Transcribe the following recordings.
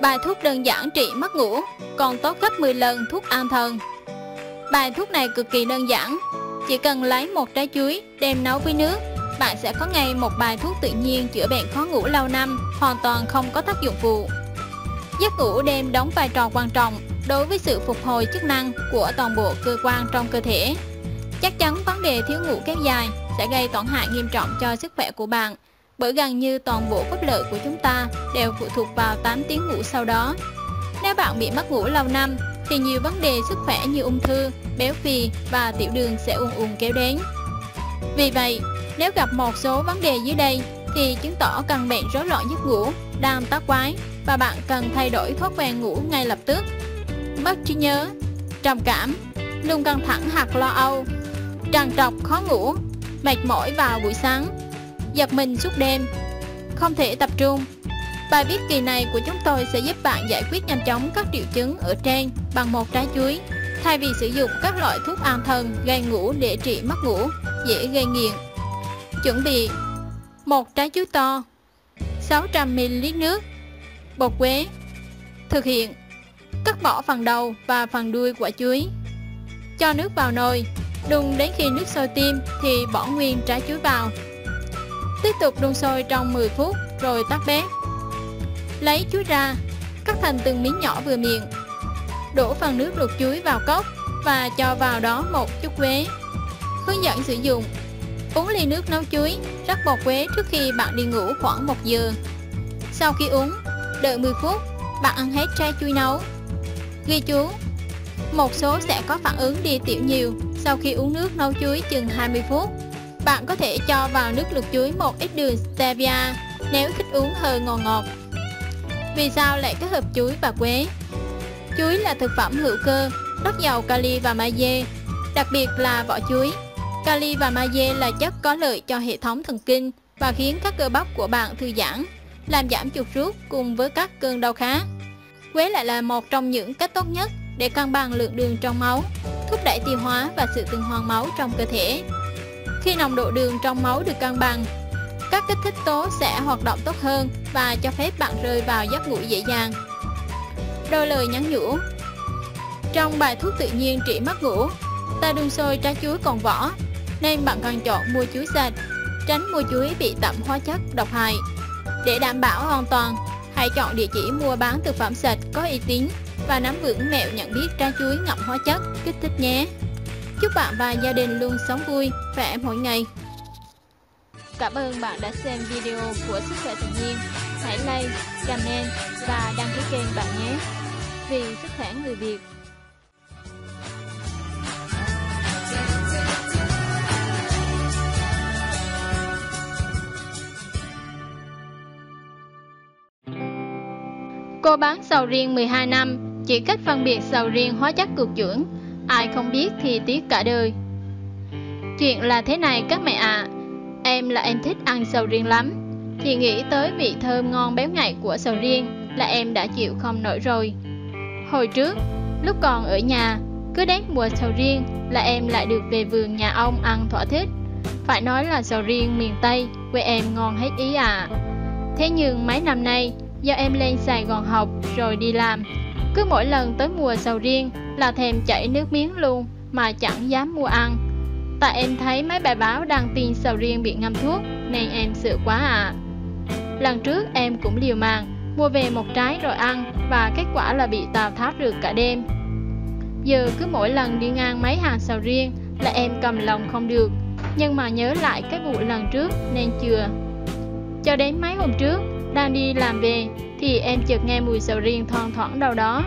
Bài thuốc đơn giản trị mất ngủ, còn tốt gấp 10 lần thuốc an thần. Bài thuốc này cực kỳ đơn giản, chỉ cần lấy một trái chuối đem nấu với nước, bạn sẽ có ngay một bài thuốc tự nhiên chữa bệnh khó ngủ lâu năm, hoàn toàn không có tác dụng phụ. Giấc ngủ đêm đóng vai trò quan trọng đối với sự phục hồi chức năng của toàn bộ cơ quan trong cơ thể. Chắc chắn vấn đề thiếu ngủ kéo dài sẽ gây tổn hại nghiêm trọng cho sức khỏe của bạn bởi gần như toàn bộ phúc lợi của chúng ta đều phụ thuộc vào 8 tiếng ngủ sau đó. Nếu bạn bị mất ngủ lâu năm thì nhiều vấn đề sức khỏe như ung thư, béo phì và tiểu đường sẽ ùn ùn kéo đến. Vì vậy, nếu gặp một số vấn đề dưới đây thì chứng tỏ căn bệnh rối loạn giấc ngủ đang tác quái và bạn cần thay đổi thói quen ngủ ngay lập tức. Mất trí nhớ, trầm cảm, luôn căng thẳng hoặc lo âu, trằn trọc khó ngủ, mệt mỏi vào buổi sáng, giật mình suốt đêm, không thể tập trung. Bài viết kỳ này của chúng tôi sẽ giúp bạn giải quyết nhanh chóng các triệu chứng ở trên bằng một trái chuối, thay vì sử dụng các loại thuốc an thần gây ngủ để trị mất ngủ, dễ gây nghiện. Chuẩn bị một trái chuối to, 600ml nước, bột quế. Thực hiện Cắt bỏ phần đầu và phần đuôi quả chuối. Cho nước vào nồi, đun đến khi nước sôi tim thì bỏ nguyên trái chuối vào. Tiếp tục đun sôi trong 10 phút rồi tắt bếp. Lấy chuối ra, cắt thành từng miếng nhỏ vừa miệng. Đổ phần nước luộc chuối vào cốc và cho vào đó một chút quế. Hướng dẫn sử dụng Uống ly nước nấu chuối, rắc bột quế trước khi bạn đi ngủ khoảng 1 giờ. Sau khi uống, đợi 10 phút, bạn ăn hết trái chuối nấu. Ghi chú Một số sẽ có phản ứng đi tiểu nhiều sau khi uống nước nấu chuối chừng 20 phút. Bạn có thể cho vào nước luộc chuối một ít đường stevia nếu thích uống hơi ngọt ngọt. Vì sao lại kết hợp chuối và quế? Chuối là thực phẩm hữu cơ, rất giàu kali và magie, đặc biệt là vỏ chuối. Kali và magie là chất có lợi cho hệ thống thần kinh và khiến các cơ bắp của bạn thư giãn, làm giảm chuột rút cùng với các cơn đau khác. Quế lại là một trong những cách tốt nhất để cân bằng lượng đường trong máu, thúc đẩy tiêu hóa và sự tuần hoàn máu trong cơ thể. Khi nồng độ đường trong máu được cân bằng, các kích thích tố sẽ hoạt động tốt hơn và cho phép bạn rơi vào giấc ngủ dễ dàng. Đôi lời nhắn nhủ Trong bài thuốc tự nhiên trị mất ngủ, ta đun sôi trái chuối còn vỏ, nên bạn cần chọn mua chuối sạch, tránh mua chuối bị tẩm hóa chất độc hại. Để đảm bảo hoàn toàn, hãy chọn địa chỉ mua bán thực phẩm sạch có uy tín và nắm vững mẹo nhận biết trái chuối ngậm hóa chất, kích thích nhé. Chúc bạn và gia đình luôn sống vui, khỏe mỗi ngày. Cảm ơn bạn đã xem video của Sức khỏe tự nhiên. Hãy like, comment và đăng ký kênh bạn nhé. Vì sức khỏe người Việt. Cô bán sầu riêng 12 năm, chỉ cách phân biệt sầu riêng hóa chất cực dưỡng, ai không biết thì tiếc cả đời. Chuyện là thế này các mẹ ạ, à. em là em thích ăn sầu riêng lắm, chỉ nghĩ tới vị thơm ngon béo ngậy của sầu riêng là em đã chịu không nổi rồi. Hồi trước, lúc còn ở nhà, cứ đến mùa sầu riêng là em lại được về vườn nhà ông ăn thỏa thích. Phải nói là sầu riêng miền Tây, quê em ngon hết ý à. Thế nhưng mấy năm nay, do em lên Sài Gòn học rồi đi làm. Cứ mỗi lần tới mùa sầu riêng là thèm chảy nước miếng luôn, mà chẳng dám mua ăn. Tại em thấy mấy bài báo đăng tin sầu riêng bị ngâm thuốc, nên em sợ quá à. Lần trước em cũng liều mạng, mua về một trái rồi ăn, và kết quả là bị tào tháo rượt cả đêm. Giờ cứ mỗi lần đi ngang mấy hàng sầu riêng là em cầm lòng không được nhưng mà nhớ lại cái vụ lần trước nên chừa. Cho đến mấy hôm trước đang đi làm về thì em chợt nghe mùi sầu riêng thoang thoảng đâu đó.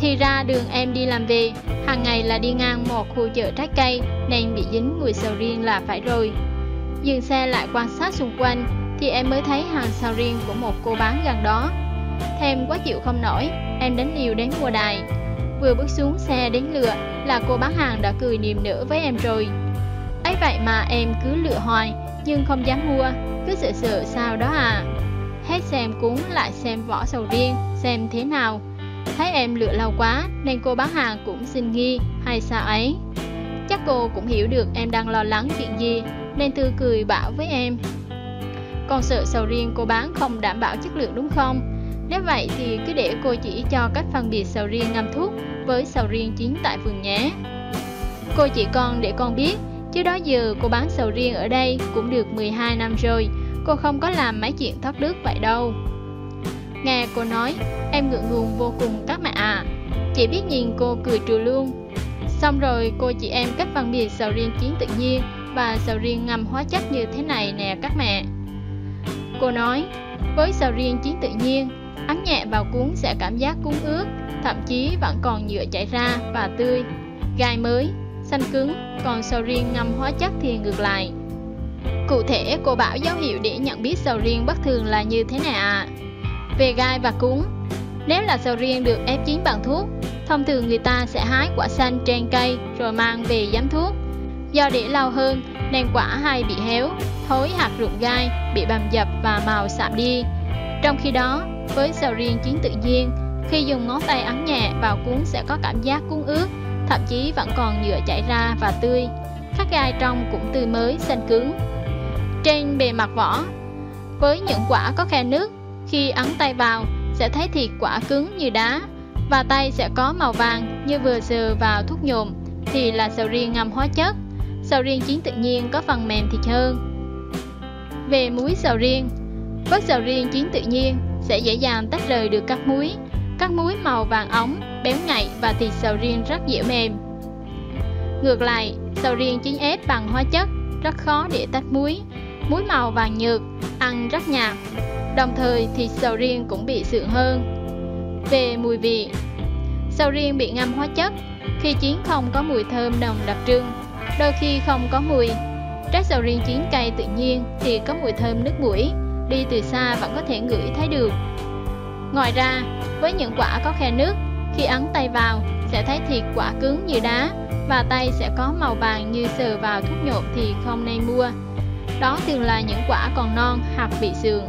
Thì ra đường em đi làm về, hàng ngày là đi ngang một khu chợ trái cây nên bị dính mùi sầu riêng là phải rồi. Dừng xe lại quan sát xung quanh thì em mới thấy hàng sầu riêng của một cô bán gần đó. Thêm quá chịu không nổi, em đánh liều đến mua đài. Vừa bước xuống xe đến lựa là cô bán hàng đã cười niềm nở với em rồi. ấy vậy mà em cứ lựa hoài nhưng không dám mua, cứ sợ sợ sao đó à. Hết xem cuốn lại xem vỏ sầu riêng, xem thế nào. Thấy em lựa lâu quá nên cô bán hàng cũng xin nghi hay sao ấy. Chắc cô cũng hiểu được em đang lo lắng chuyện gì nên tươi cười bảo với em. Con sợ sầu riêng cô bán không đảm bảo chất lượng đúng không? Nếu vậy thì cứ để cô chỉ cho cách phân biệt sầu riêng ngâm thuốc với sầu riêng chín tại vườn nhé. Cô chỉ con để con biết, chứ đó giờ cô bán sầu riêng ở đây cũng được 12 năm rồi, cô không có làm mấy chuyện thất đức vậy đâu. Nghe cô nói, em ngượng ngùng vô cùng các mẹ ạ. À. Chị biết nhìn cô cười trừ luôn. Xong rồi cô chị em cách phân biệt sầu riêng chiến tự nhiên và sầu riêng ngâm hóa chất như thế này nè các mẹ. Cô nói, với sầu riêng chiến tự nhiên, ấn nhẹ vào cuốn sẽ cảm giác cuốn ướt, thậm chí vẫn còn nhựa chảy ra và tươi, gai mới, xanh cứng, còn sầu riêng ngâm hóa chất thì ngược lại. Cụ thể, cô bảo dấu hiệu để nhận biết sầu riêng bất thường là như thế nào ạ? À? Về gai và cuống, nếu là sầu riêng được ép chín bằng thuốc, thông thường người ta sẽ hái quả xanh trên cây rồi mang về giấm thuốc. Do để lâu hơn nên quả hay bị héo, thối hạt rụng gai, bị bầm dập và màu sạm đi. Trong khi đó, với sầu riêng chín tự nhiên, khi dùng ngón tay ấn nhẹ vào cuốn sẽ có cảm giác cuốn ướt, thậm chí vẫn còn nhựa chảy ra và tươi. Các gai trong cũng tươi mới, xanh cứng. Trên bề mặt vỏ, với những quả có khe nước, khi ấn tay vào sẽ thấy thịt quả cứng như đá và tay sẽ có màu vàng như vừa sờ vào thuốc nhộm thì là sầu riêng ngâm hóa chất. Sầu riêng chín tự nhiên có phần mềm thịt hơn. Về muối sầu riêng, với sầu riêng chín tự nhiên sẽ dễ dàng tách rời được các muối. Các muối màu vàng ống, béo ngậy và thịt sầu riêng rất dễ mềm. Ngược lại, sầu riêng chín ép bằng hóa chất rất khó để tách muối. Muối màu vàng nhược, ăn rất nhạt. Đồng thời thịt sầu riêng cũng bị sượng hơn. Về mùi vị, sầu riêng bị ngâm hóa chất, khi chín không có mùi thơm nồng đặc trưng, đôi khi không có mùi. Trái sầu riêng chín cay tự nhiên thì có mùi thơm nước mũi, đi từ xa vẫn có thể ngửi thấy được. Ngoài ra, với những quả có khe nước, khi ấn tay vào sẽ thấy thịt quả cứng như đá và tay sẽ có màu vàng như sờ vào thuốc nhộn thì không nên mua. Đó thường là những quả còn non hoặc bị sườn.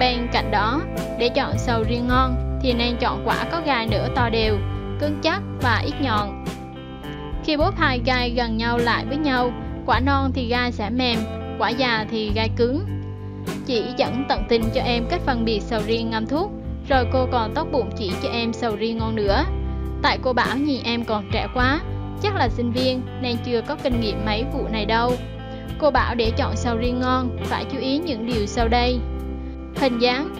Bên cạnh đó, để chọn sầu riêng ngon thì nên chọn quả có gai nửa to đều, cứng chắc và ít nhọn. Khi bóp hai gai gần nhau lại với nhau, quả non thì gai sẽ mềm, quả già thì gai cứng. Chị dẫn tận tình cho em cách phân biệt sầu riêng ngâm thuốc, rồi cô còn tốt bụng chỉ cho em sầu riêng ngon nữa. Tại cô bảo nhìn em còn trẻ quá, chắc là sinh viên nên chưa có kinh nghiệm mấy vụ này đâu. Cô bảo để chọn sầu riêng ngon phải chú ý những điều sau đây. Hình dáng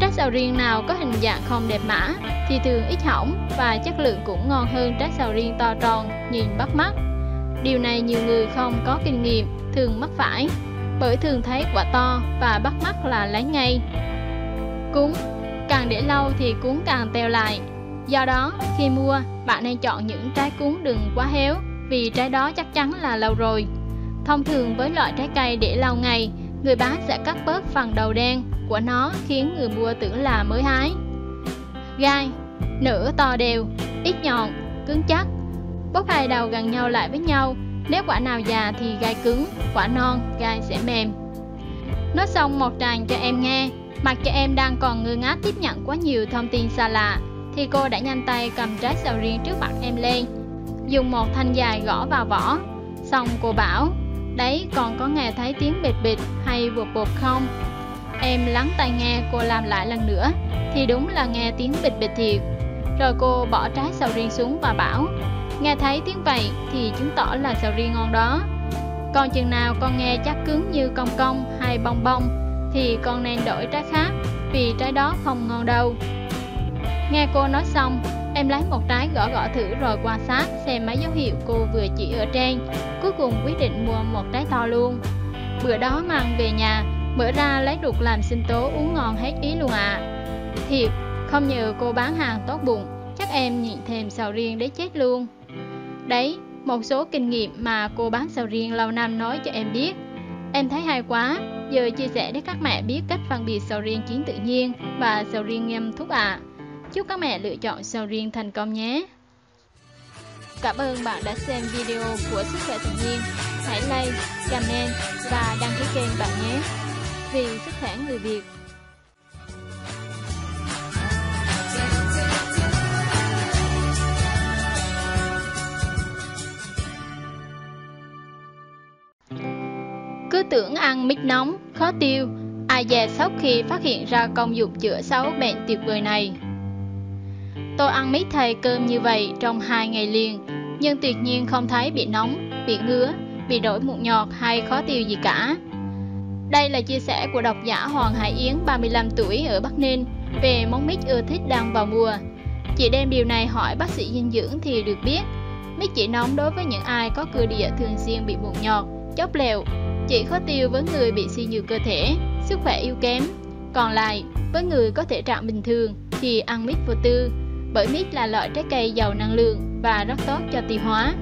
Trái sầu riêng nào có hình dạng không đẹp mã thì thường ít hỏng và chất lượng cũng ngon hơn trái sầu riêng to tròn, nhìn bắt mắt. Điều này nhiều người không có kinh nghiệm thường mắc phải bởi thường thấy quả to và bắt mắt là lấy ngay. Cuốn Càng để lâu thì cuốn càng teo lại. Do đó, khi mua, bạn nên chọn những trái cuốn đừng quá héo vì trái đó chắc chắn là lâu rồi. Thông thường với loại trái cây để lâu ngày, người bán sẽ cắt bớt phần đầu đen của nó khiến người mua tưởng là mới hái. Gai Nửa to đều, ít nhọn, cứng chắc Bóc hai đầu gần nhau lại với nhau Nếu quả nào già thì gai cứng, quả non, gai sẽ mềm Nói xong một tràng cho em nghe Mặc cho em đang còn ngơ ngác tiếp nhận quá nhiều thông tin xa lạ thì cô đã nhanh tay cầm trái sầu riêng trước mặt em lên. Dùng một thanh dài gõ vào vỏ. Xong cô bảo, Đấy, còn có nghe thấy tiếng bệt bệt hay bột bột không? Em lắng tai nghe cô làm lại lần nữa, Thì đúng là nghe tiếng bịch bịch thiệt. Rồi cô bỏ trái sầu riêng xuống và bảo, Nghe thấy tiếng vậy thì chứng tỏ là sầu riêng ngon đó. Còn chừng nào con nghe chắc cứng như cong cong hay bong bong Thì con nên đổi trái khác, Vì trái đó không ngon đâu. Nghe cô nói xong Em lấy một trái gõ gõ thử rồi quan sát xem mấy dấu hiệu cô vừa chỉ ở trên. Cuối cùng quyết định mua một trái to luôn. Bữa đó mang về nhà Mở ra lấy ruột làm sinh tố uống ngon hết ý luôn à Thiệt, không nhờ cô bán hàng tốt bụng Chắc em nhịn thêm sầu riêng để chết luôn. Đấy, một số kinh nghiệm mà cô bán sầu riêng lâu năm nói cho em biết. Em thấy hay quá, giờ chia sẻ để các mẹ biết cách phân biệt sầu riêng chiến tự nhiên và sầu riêng ngâm thuốc ạ. à. Chúc các mẹ lựa chọn sầu riêng thành công nhé Cảm ơn bạn đã xem video của Sức khỏe tự nhiên Hãy like, comment và đăng ký kênh bạn nhé vì sức khỏe người Việt. Cứ tưởng ăn mít nóng, khó tiêu, Ai dè sốc khi phát hiện ra công dụng chữa xấu bệnh tuyệt vời này. Tôi ăn mít thay cơm như vậy trong hai ngày liền, nhưng tuyệt nhiên không thấy bị nóng, bị ngứa, bị đổi mụn nhọt hay khó tiêu gì cả. Đây là chia sẻ của độc giả Hoàng Hải Yến 35 tuổi ở Bắc Ninh về món mít ưa thích đang vào mùa. Chị đem điều này hỏi bác sĩ dinh dưỡng thì được biết, mít chỉ nóng đối với những ai có cơ địa thường xuyên bị mụn nhọt, chốc lèo, chỉ khó tiêu với người bị suy nhược cơ thể, sức khỏe yếu kém. Còn lại, với người có thể trạng bình thường thì ăn mít vô tư, bởi mít là loại trái cây giàu năng lượng và rất tốt cho tiêu hóa.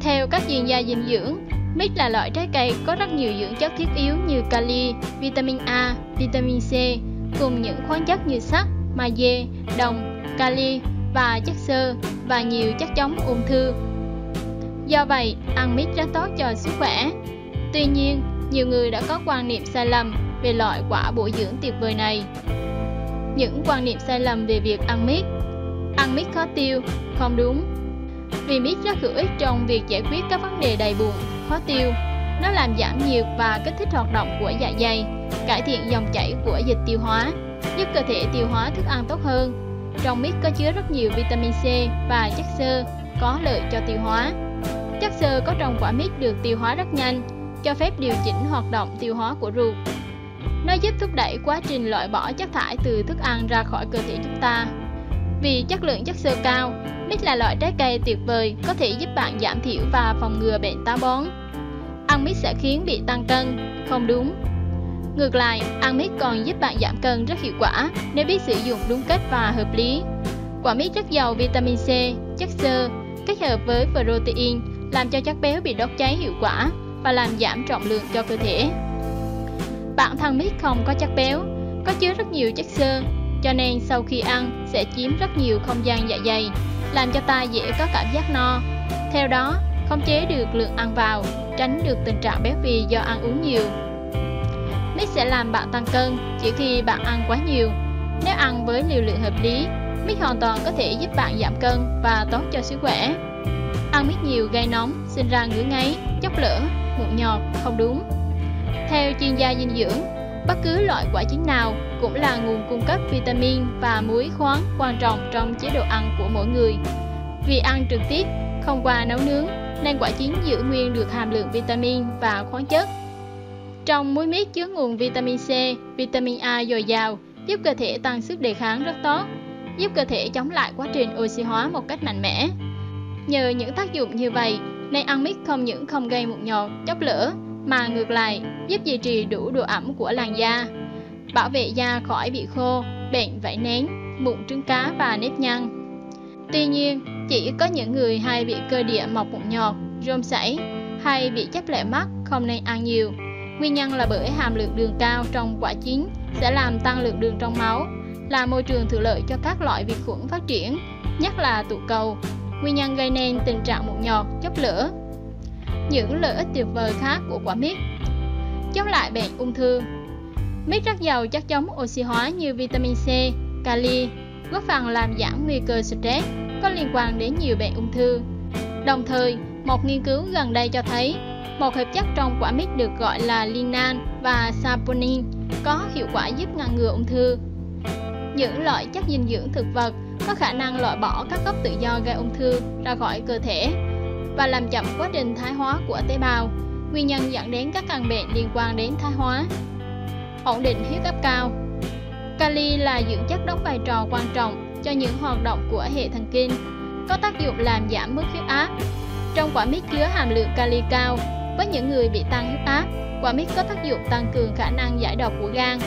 Theo các chuyên gia dinh dưỡng, mít là loại trái cây có rất nhiều dưỡng chất thiết yếu như kali, vitamin A, vitamin C, cùng những khoáng chất như sắt, magie, đồng, kali và chất xơ và nhiều chất chống ung thư. Do vậy, ăn mít rất tốt cho sức khỏe. Tuy nhiên, nhiều người đã có quan niệm sai lầm về loại quả bổ dưỡng tuyệt vời này. Những quan niệm sai lầm về việc ăn mít Ăn mít khó tiêu, không đúng Vì mít rất hữu ích trong việc giải quyết các vấn đề đầy bụng, khó tiêu Nó làm giảm nhiệt và kích thích hoạt động của dạ dày Cải thiện dòng chảy của dịch tiêu hóa Giúp cơ thể tiêu hóa thức ăn tốt hơn Trong mít có chứa rất nhiều vitamin C và chất xơ có lợi cho tiêu hóa Chất xơ có trong quả mít được tiêu hóa rất nhanh cho phép điều chỉnh hoạt động tiêu hóa của ruột. Nó giúp thúc đẩy quá trình loại bỏ chất thải từ thức ăn ra khỏi cơ thể chúng ta. Vì chất lượng chất xơ cao, mít là loại trái cây tuyệt vời có thể giúp bạn giảm thiểu và phòng ngừa bệnh táo bón. Ăn mít sẽ khiến bị tăng cân, không đúng. Ngược lại, ăn mít còn giúp bạn giảm cân rất hiệu quả nếu biết sử dụng đúng cách và hợp lý. Quả mít rất giàu vitamin C, chất xơ, kết hợp với protein làm cho chất béo bị đốt cháy hiệu quả và làm giảm trọng lượng cho cơ thể. Bản thân mít không có chất béo, có chứa rất nhiều chất xơ, cho nên sau khi ăn sẽ chiếm rất nhiều không gian dạ dày, làm cho ta dễ có cảm giác no. Theo đó, không chế được lượng ăn vào, tránh được tình trạng béo phì do ăn uống nhiều. Mít sẽ làm bạn tăng cân chỉ khi bạn ăn quá nhiều. Nếu ăn với liều lượng hợp lý, mít hoàn toàn có thể giúp bạn giảm cân và tốt cho sức khỏe. Ăn mít nhiều gây nóng, sinh ra ngứa ngáy, chốc lửa, mụn nhọt không đúng. Theo chuyên gia dinh dưỡng, bất cứ loại quả chín nào cũng là nguồn cung cấp vitamin và muối khoáng quan trọng trong chế độ ăn của mỗi người. Vì ăn trực tiếp, không qua nấu nướng, nên quả chín giữ nguyên được hàm lượng vitamin và khoáng chất. Trong muối miết chứa nguồn vitamin C, vitamin A dồi dào, giúp cơ thể tăng sức đề kháng rất tốt, giúp cơ thể chống lại quá trình oxy hóa một cách mạnh mẽ. Nhờ những tác dụng như vậy, nên ăn mít không những không gây mụn nhọt, chốc lửa, mà ngược lại giúp duy trì đủ độ ẩm của làn da, bảo vệ da khỏi bị khô, bệnh vảy nén, mụn trứng cá và nếp nhăn. Tuy nhiên, chỉ có những người hay bị cơ địa mọc mụn nhọt, rôm sảy hay bị chấp lệ mắt không nên ăn nhiều. Nguyên nhân là bởi hàm lượng đường cao trong quả chín sẽ làm tăng lượng đường trong máu, là môi trường thuận lợi cho các loại vi khuẩn phát triển, nhất là tụ cầu, nguyên nhân gây nên tình trạng mụn nhọt, chấp lửa. Những lợi ích tuyệt vời khác của quả mít Chống lại bệnh ung thư Mít rất giàu chất chống oxy hóa như vitamin C, kali, góp phần làm giảm nguy cơ stress có liên quan đến nhiều bệnh ung thư. Đồng thời, một nghiên cứu gần đây cho thấy một hợp chất trong quả mít được gọi là linan và saponin có hiệu quả giúp ngăn ngừa ung thư. Những loại chất dinh dưỡng thực vật có khả năng loại bỏ các gốc tự do gây ung thư ra khỏi cơ thể và làm chậm quá trình thái hóa của tế bào, nguyên nhân dẫn đến các căn bệnh liên quan đến thái hóa. Ổn định huyết áp cao Kali là dưỡng chất đóng vai trò quan trọng cho những hoạt động của hệ thần kinh, có tác dụng làm giảm mức huyết áp. Trong quả mít chứa hàm lượng kali cao, với những người bị tăng huyết áp, quả mít có tác dụng tăng cường khả năng giải độc của gan,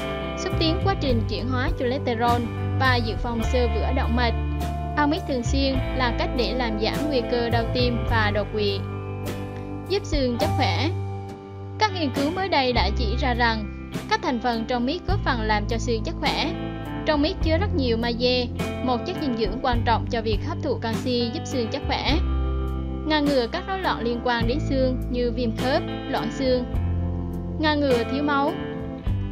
xúc tiến quá trình chuyển hóa cholesterol và dự phòng sơ vữa động mạch. Ăn mít thường xuyên là cách để làm giảm nguy cơ đau tim và đột quỵ. Giúp xương chắc khỏe Các nghiên cứu mới đây đã chỉ ra rằng các thành phần trong mít góp phần làm cho xương chắc khỏe. Trong mít chứa rất nhiều magie, một chất dinh dưỡng quan trọng cho việc hấp thụ canxi giúp xương chắc khỏe. Ngăn ngừa các rối loạn liên quan đến xương như viêm khớp, loạn xương. Ngăn ngừa thiếu máu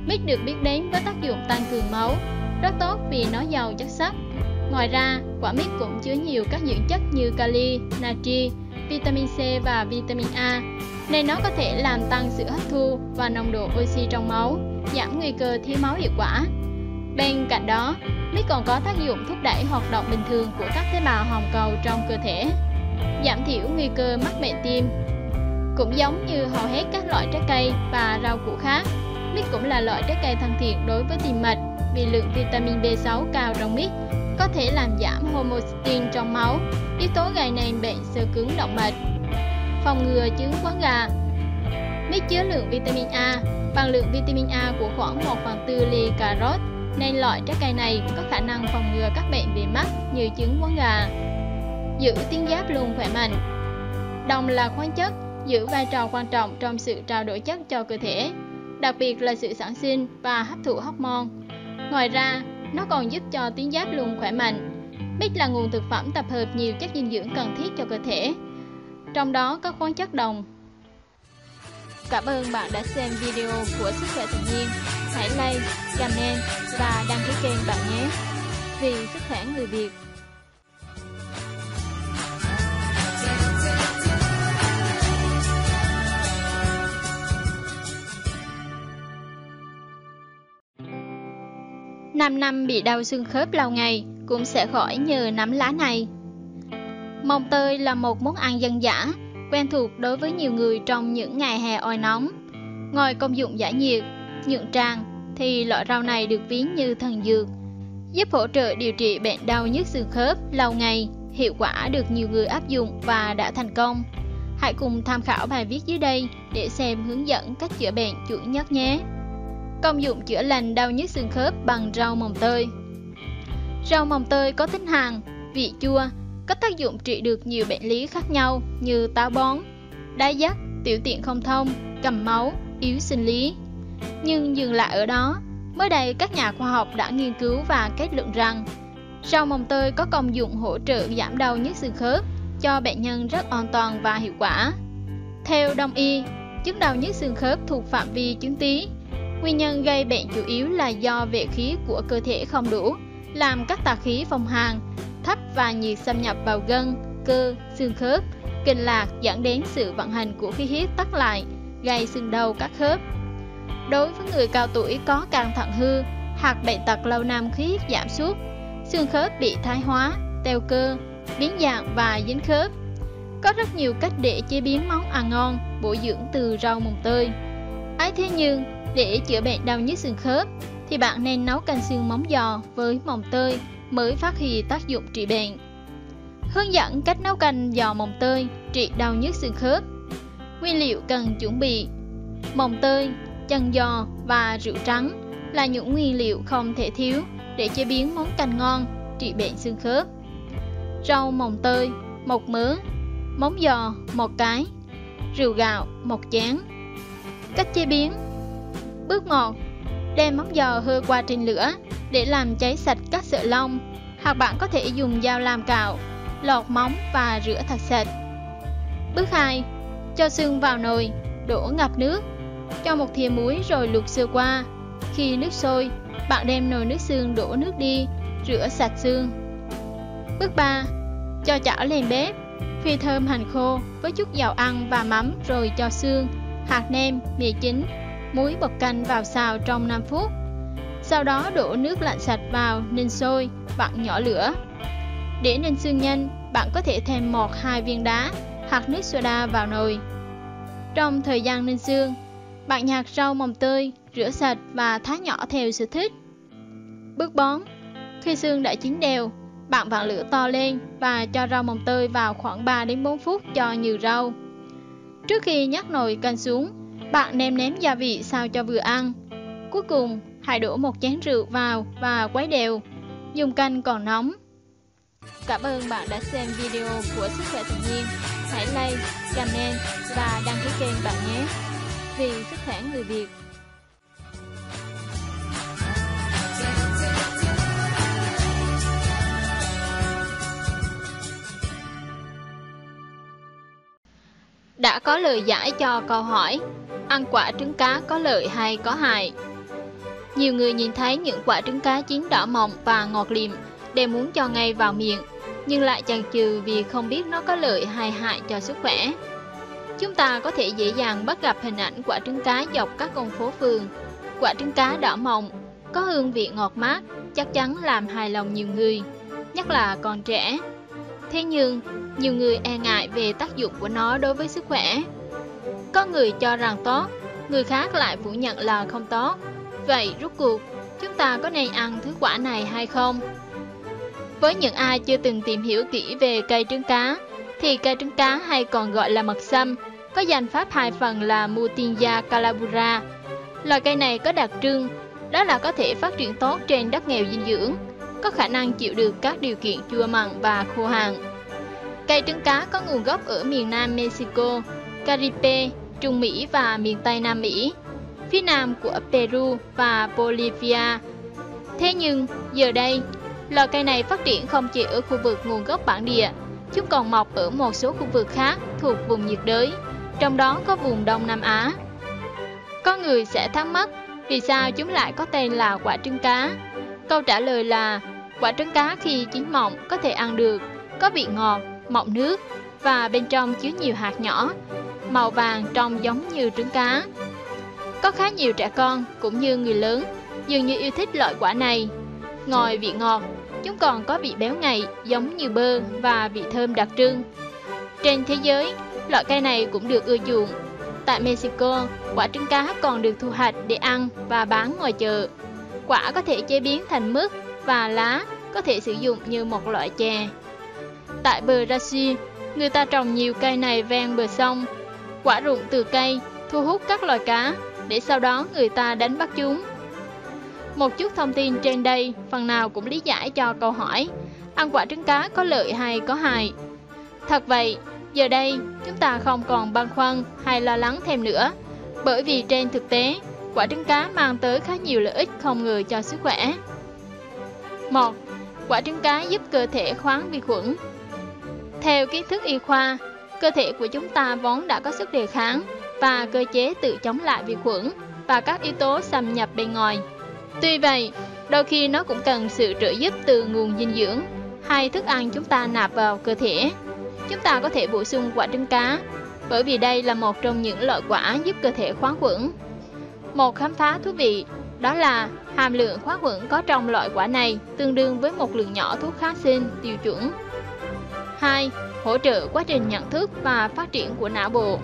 Mít được biết đến với tác dụng tăng cường máu, rất tốt vì nó giàu chất sắt. Ngoài ra, quả mít cũng chứa nhiều các dưỡng chất như kali, natri, vitamin C và vitamin A, nên nó có thể làm tăng sự hấp thu và nồng độ oxy trong máu, giảm nguy cơ thiếu máu hiệu quả. Bên cạnh đó, mít còn có tác dụng thúc đẩy hoạt động bình thường của các tế bào hồng cầu trong cơ thể, giảm thiểu nguy cơ mắc bệnh tim. Cũng giống như hầu hết các loại trái cây và rau củ khác, mít cũng là loại trái cây thân thiện đối với tim mạch vì lượng vitamin B6 cao trong mít có thể làm giảm homocysteine trong máu, yếu tố gây nên bệnh sơ cứng động mạch. Phòng ngừa chứng quán gà Mít chứa lượng vitamin A bằng lượng vitamin A của khoảng 1 phần tư ly cà rốt nên loại trái cây này có khả năng phòng ngừa các bệnh về mắt như chứng quán gà. Giữ tuyến giáp luôn khỏe mạnh Đồng là khoáng chất giữ vai trò quan trọng trong sự trao đổi chất cho cơ thể, đặc biệt là sự sản sinh và hấp thụ hormone. Ngoài ra, nó còn giúp cho tuyến giáp luôn khỏe mạnh. Bích là nguồn thực phẩm tập hợp nhiều chất dinh dưỡng cần thiết cho cơ thể, trong đó có khoáng chất đồng. Cảm ơn bạn đã xem video của Sức khỏe tự nhiên. Hãy like, comment và đăng ký kênh bạn nhé. Vì sức khỏe người Việt. Năm năm bị đau xương khớp lâu ngày cũng sẽ khỏi nhờ nắm lá này. Mồng tơi là một món ăn dân dã, quen thuộc đối với nhiều người trong những ngày hè oi nóng. Ngoài công dụng giải nhiệt, nhuận tràng, thì loại rau này được ví như thần dược, giúp hỗ trợ điều trị bệnh đau nhức xương khớp lâu ngày, hiệu quả được nhiều người áp dụng và đã thành công. Hãy cùng tham khảo bài viết dưới đây để xem hướng dẫn cách chữa bệnh chuẩn nhất nhé. Công dụng chữa lành đau nhức xương khớp bằng rau mồng tơi Rau mồng tơi có tính hàn, vị chua, có tác dụng trị được nhiều bệnh lý khác nhau như táo bón, đái dắt, tiểu tiện không thông, cầm máu, yếu sinh lý. Nhưng dừng lại ở đó, mới đây các nhà khoa học đã nghiên cứu và kết luận rằng rau mồng tơi có công dụng hỗ trợ giảm đau nhức xương khớp cho bệnh nhân rất an toàn và hiệu quả. Theo Đông y, chứng đau nhức xương khớp thuộc phạm vi chứng tí. Nguyên nhân gây bệnh chủ yếu là do vệ khí của cơ thể không đủ, làm các tà khí phong hàn, thấp và nhiệt xâm nhập vào gân, cơ, xương khớp, kinh lạc dẫn đến sự vận hành của khí huyết tắt lại, gây sưng đau các khớp. Đối với người cao tuổi có càng thận hư hoặc bệnh tật lâu năm khí huyết giảm sút, xương khớp bị thái hóa, teo cơ, biến dạng và dính khớp. Có rất nhiều cách để chế biến món ăn ngon, bổ dưỡng từ rau mùng tơi. Ấy thế nhưng, để chữa bệnh đau nhức xương khớp, thì bạn nên nấu canh xương móng giò với mồng tơi mới phát huy tác dụng trị bệnh. Hướng dẫn cách nấu canh giò mồng tơi trị đau nhức xương khớp. Nguyên liệu cần chuẩn bị: mồng tơi, chân giò và rượu trắng là những nguyên liệu không thể thiếu để chế biến món canh ngon trị bệnh xương khớp. Rau mồng tơi, một mớ, móng giò một cái, rượu gạo một chén. Cách chế biến: Bước 1. Đem móng giò hơ qua trên lửa để làm cháy sạch các sợi lông, hoặc bạn có thể dùng dao làm cạo, lọt móng và rửa thật sạch. Bước 2. Cho xương vào nồi, đổ ngập nước, cho một thìa muối rồi luộc sơ qua. Khi nước sôi, bạn đem nồi nước xương đổ nước đi, rửa sạch xương. Bước 3. Cho chảo lên bếp, phi thơm hành khô với chút dầu ăn và mắm rồi cho xương, hạt nêm, mì chính, muối bột canh vào xào trong 5 phút. Sau đó đổ nước lạnh sạch vào ninh sôi, bạn nhỏ lửa. Để ninh xương nhanh, bạn có thể thêm một hai viên đá hoặc nước soda vào nồi. Trong thời gian ninh xương, bạn nhặt rau mồng tươi, rửa sạch và thái nhỏ theo sở thích. Bước bón Khi xương đã chín đều, bạn vặn lửa to lên và cho rau mồng tươi vào khoảng 3 đến 4 phút cho nhiều rau. Trước khi nhắc nồi canh xuống, bạn nêm nếm gia vị sao cho vừa ăn. Cuối cùng, hãy đổ một chén rượu vào và quấy đều. Dùng canh còn nóng. Cảm ơn bạn đã xem video của Sức khỏe tự nhiên. Hãy like, comment và đăng ký kênh bạn nhé. Vì sức khỏe người Việt. Đã có lời giải cho câu hỏi Ăn quả trứng cá có lợi hay có hại? Nhiều người nhìn thấy những quả trứng cá chín đỏ mọng và ngọt liềm đều muốn cho ngay vào miệng, nhưng lại chần chừ vì không biết nó có lợi hay hại cho sức khỏe. Chúng ta có thể dễ dàng bắt gặp hình ảnh quả trứng cá dọc các con phố phường. Quả trứng cá đỏ mọng, có hương vị ngọt mát, chắc chắn làm hài lòng nhiều người, nhất là còn trẻ. Thế nhưng, nhiều người e ngại về tác dụng của nó đối với sức khỏe. Có người cho rằng tốt, người khác lại phủ nhận là không tốt. Vậy rốt cuộc, chúng ta có nên ăn thứ quả này hay không? Với những ai chưa từng tìm hiểu kỹ về cây trứng cá, thì cây trứng cá hay còn gọi là mật sâm, có danh pháp hai phần là Mutinja calabura. Loài cây này có đặc trưng, đó là có thể phát triển tốt trên đất nghèo dinh dưỡng, có khả năng chịu được các điều kiện chua mặn và khô hạn. Cây trứng cá có nguồn gốc ở miền Nam Mexico, Caribe, Trung Mỹ và miền Tây Nam Mỹ, phía nam của Peru và Bolivia. Thế nhưng, giờ đây, loài cây này phát triển không chỉ ở khu vực nguồn gốc bản địa, chúng còn mọc ở một số khu vực khác thuộc vùng nhiệt đới, trong đó có vùng Đông Nam Á. Có người sẽ thắc mắc vì sao chúng lại có tên là quả trứng cá. Câu trả lời là quả trứng cá khi chín mọng có thể ăn được, có vị ngọt, mọng nước và bên trong chứa nhiều hạt nhỏ, màu vàng trông giống như trứng cá. Có khá nhiều trẻ con cũng như người lớn dường như yêu thích loại quả này. Ngoài vị ngọt, chúng còn có vị béo ngậy giống như bơ và vị thơm đặc trưng. Trên thế giới, loại cây này cũng được ưa chuộng. Tại Mexico, quả trứng cá còn được thu hoạch để ăn và bán ngoài chợ. Quả có thể chế biến thành mứt và lá có thể sử dụng như một loại chè. Tại Brazil, người ta trồng nhiều cây này ven bờ sông. Quả rụng từ cây thu hút các loài cá để sau đó người ta đánh bắt chúng. Một chút thông tin trên đây phần nào cũng lý giải cho câu hỏi ăn quả trứng cá có lợi hay có hại. Thật vậy, giờ đây chúng ta không còn băn khoăn hay lo lắng thêm nữa, bởi vì trên thực tế, quả trứng cá mang tới khá nhiều lợi ích không ngờ cho sức khỏe. 1. Quả trứng cá giúp cơ thể khoáng vi khuẩn. Theo kiến thức y khoa, cơ thể của chúng ta vốn đã có sức đề kháng và cơ chế tự chống lại vi khuẩn và các yếu tố xâm nhập bên ngoài. Tuy vậy, đôi khi nó cũng cần sự trợ giúp từ nguồn dinh dưỡng hay thức ăn chúng ta nạp vào cơ thể. Chúng ta có thể bổ sung quả trứng cá, bởi vì đây là một trong những loại quả giúp cơ thể khoáng khuẩn. Một khám phá thú vị đó là hàm lượng khoáng khuẩn có trong loại quả này tương đương với một lượng nhỏ thuốc kháng sinh tiêu chuẩn. 2. Hỗ trợ quá trình nhận thức và phát triển của não bộ.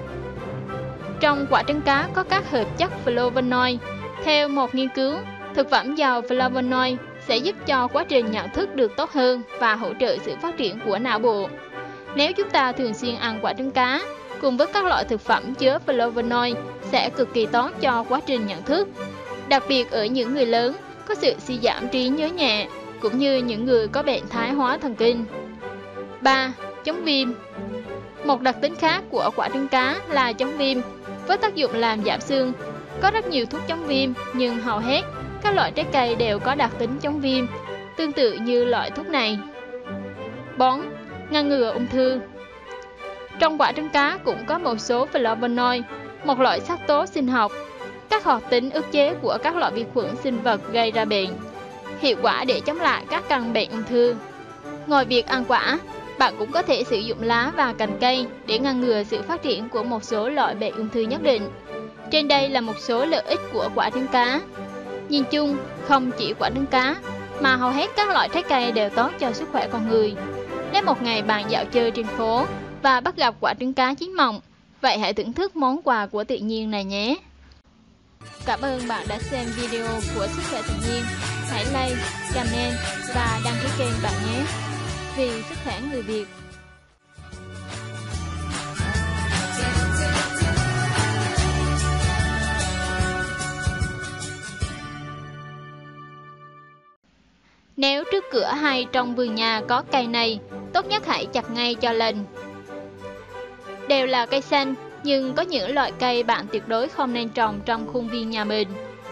Trong quả trứng cá có các hợp chất flavonoid. Theo một nghiên cứu, thực phẩm giàu flavonoid sẽ giúp cho quá trình nhận thức được tốt hơn và hỗ trợ sự phát triển của não bộ. Nếu chúng ta thường xuyên ăn quả trứng cá, cùng với các loại thực phẩm chứa flavonoid sẽ cực kỳ tốt cho quá trình nhận thức. Đặc biệt ở những người lớn có sự suy giảm trí nhớ nhẹ, cũng như những người có bệnh thái hóa thần kinh. 3. Chống viêm Một đặc tính khác của quả trứng cá là chống viêm với tác dụng làm giảm xương. Có rất nhiều thuốc chống viêm, nhưng hầu hết các loại trái cây đều có đặc tính chống viêm, tương tự như loại thuốc này. 4. Ngăn ngừa ung thư trong quả trứng cá cũng có một số flavonoid, một loại sắc tố sinh học, các hoạt tính ức chế của các loại vi khuẩn sinh vật gây ra bệnh, hiệu quả để chống lại các căn bệnh ung thư. Ngoài việc ăn quả, bạn cũng có thể sử dụng lá và cành cây để ngăn ngừa sự phát triển của một số loại bệnh ung thư nhất định. Trên đây là một số lợi ích của quả trứng cá. Nhìn chung, không chỉ quả trứng cá, mà hầu hết các loại trái cây đều tốt cho sức khỏe con người. Nếu một ngày bạn dạo chơi trên phố và bắt gặp quả trứng cá chín mọng, vậy hãy thưởng thức món quà của tự nhiên này nhé. Cảm ơn bạn đã xem video của Sức khỏe tự nhiên. Hãy like, comment và đăng ký kênh bạn nhé vì sức khỏe người Việt. Nếu trước cửa hay trong vườn nhà có cây này, tốt nhất hãy chặt ngay cho lành. Đều là cây xanh, nhưng có những loại cây bạn tuyệt đối không nên trồng trong khuôn viên nhà mình,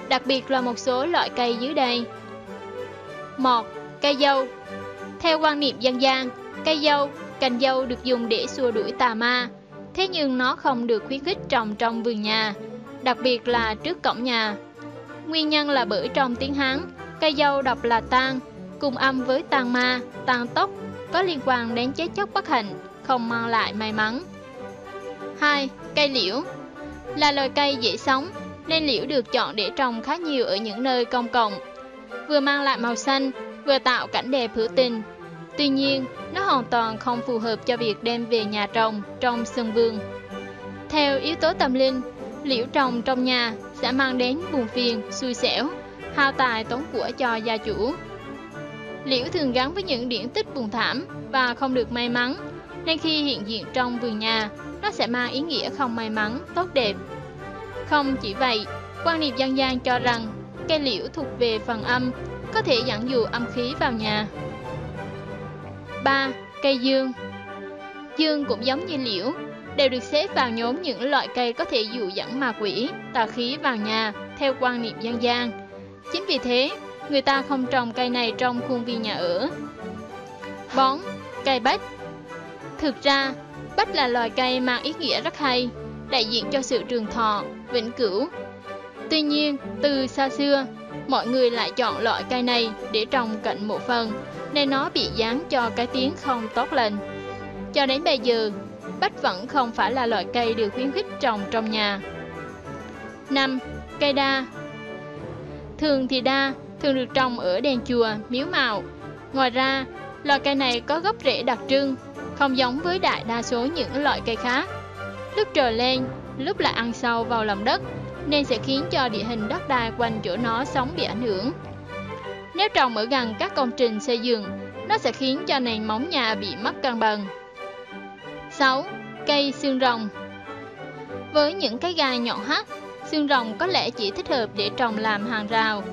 đặc biệt là một số loại cây dưới đây. 1. Cây dâu theo quan niệm dân gian, cây dâu, cành dâu được dùng để xua đuổi tà ma. Thế nhưng nó không được khuyến khích trồng trong vườn nhà, đặc biệt là trước cổng nhà. Nguyên nhân là bởi trong tiếng Hán, cây dâu đọc là tang, cùng âm với tang ma, tang tốc, có liên quan đến chết chóc bất hạnh, không mang lại may mắn. 2. Cây liễu Là loài cây dễ sống, nên liễu được chọn để trồng khá nhiều ở những nơi công cộng. Vừa mang lại màu xanh, vừa tạo cảnh đẹp hữu tình. Tuy nhiên, nó hoàn toàn không phù hợp cho việc đem về nhà trồng trong sân vườn. Theo yếu tố tâm linh, liễu trồng trong nhà sẽ mang đến buồn phiền, xui xẻo, hao tài tốn của cho gia chủ. Liễu thường gắn với những điển tích buồn thảm và không được may mắn, nên khi hiện diện trong vườn nhà, nó sẽ mang ý nghĩa không may mắn, tốt đẹp. Không chỉ vậy, quan niệm dân gian cho rằng cây liễu thuộc về phần âm, có thể dẫn dụ âm khí vào nhà. 3. Cây dương Dương cũng giống như liễu, đều được xếp vào nhóm những loại cây có thể dụ dẫn ma quỷ, tà khí vào nhà theo quan niệm dân gian. Chính vì thế, người ta không trồng cây này trong khuôn viên nhà ở. Bón, cây bách Thực ra, bách là loài cây mang ý nghĩa rất hay, đại diện cho sự trường thọ, vĩnh cửu. Tuy nhiên, từ xa xưa, mọi người lại chọn loại cây này để trồng cạnh một phần, nên nó bị dán cho cái tiếng không tốt lành. Cho đến bây giờ, bách vẫn không phải là loại cây được khuyến khích trồng trong nhà. 5. Cây đa Thường thì đa thường được trồng ở đền chùa, miếu mạo. Ngoài ra, loài cây này có gốc rễ đặc trưng, không giống với đại đa số những loại cây khác. Lúc trời lên, lúc lại ăn sâu vào lòng đất, nên sẽ khiến cho địa hình đất đai quanh chỗ nó sống bị ảnh hưởng. Nếu trồng ở gần các công trình xây dựng, nó sẽ khiến cho nền móng nhà bị mất cân bằng. 6. Cây xương rồng Với những cái gai nhọn hắt, xương rồng có lẽ chỉ thích hợp để trồng làm hàng rào.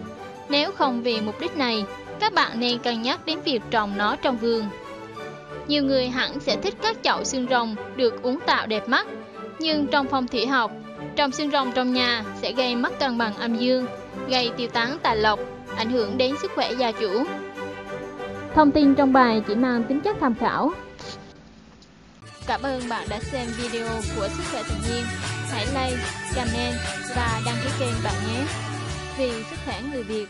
Nếu không vì mục đích này, các bạn nên cân nhắc đến việc trồng nó trong vườn. Nhiều người hẳn sẽ thích các chậu xương rồng được uống tạo đẹp mắt, nhưng trong phong thủy học, trồng xương rồng trong nhà sẽ gây mất cân bằng âm dương, gây tiêu tán tài lộc, ảnh hưởng đến sức khỏe gia chủ. Thông tin trong bài chỉ mang tính chất tham khảo. Cảm ơn bạn đã xem video của Sức khỏe tự nhiên. Hãy like, comment và đăng ký kênh bạn nhé. Vì sức khỏe người Việt.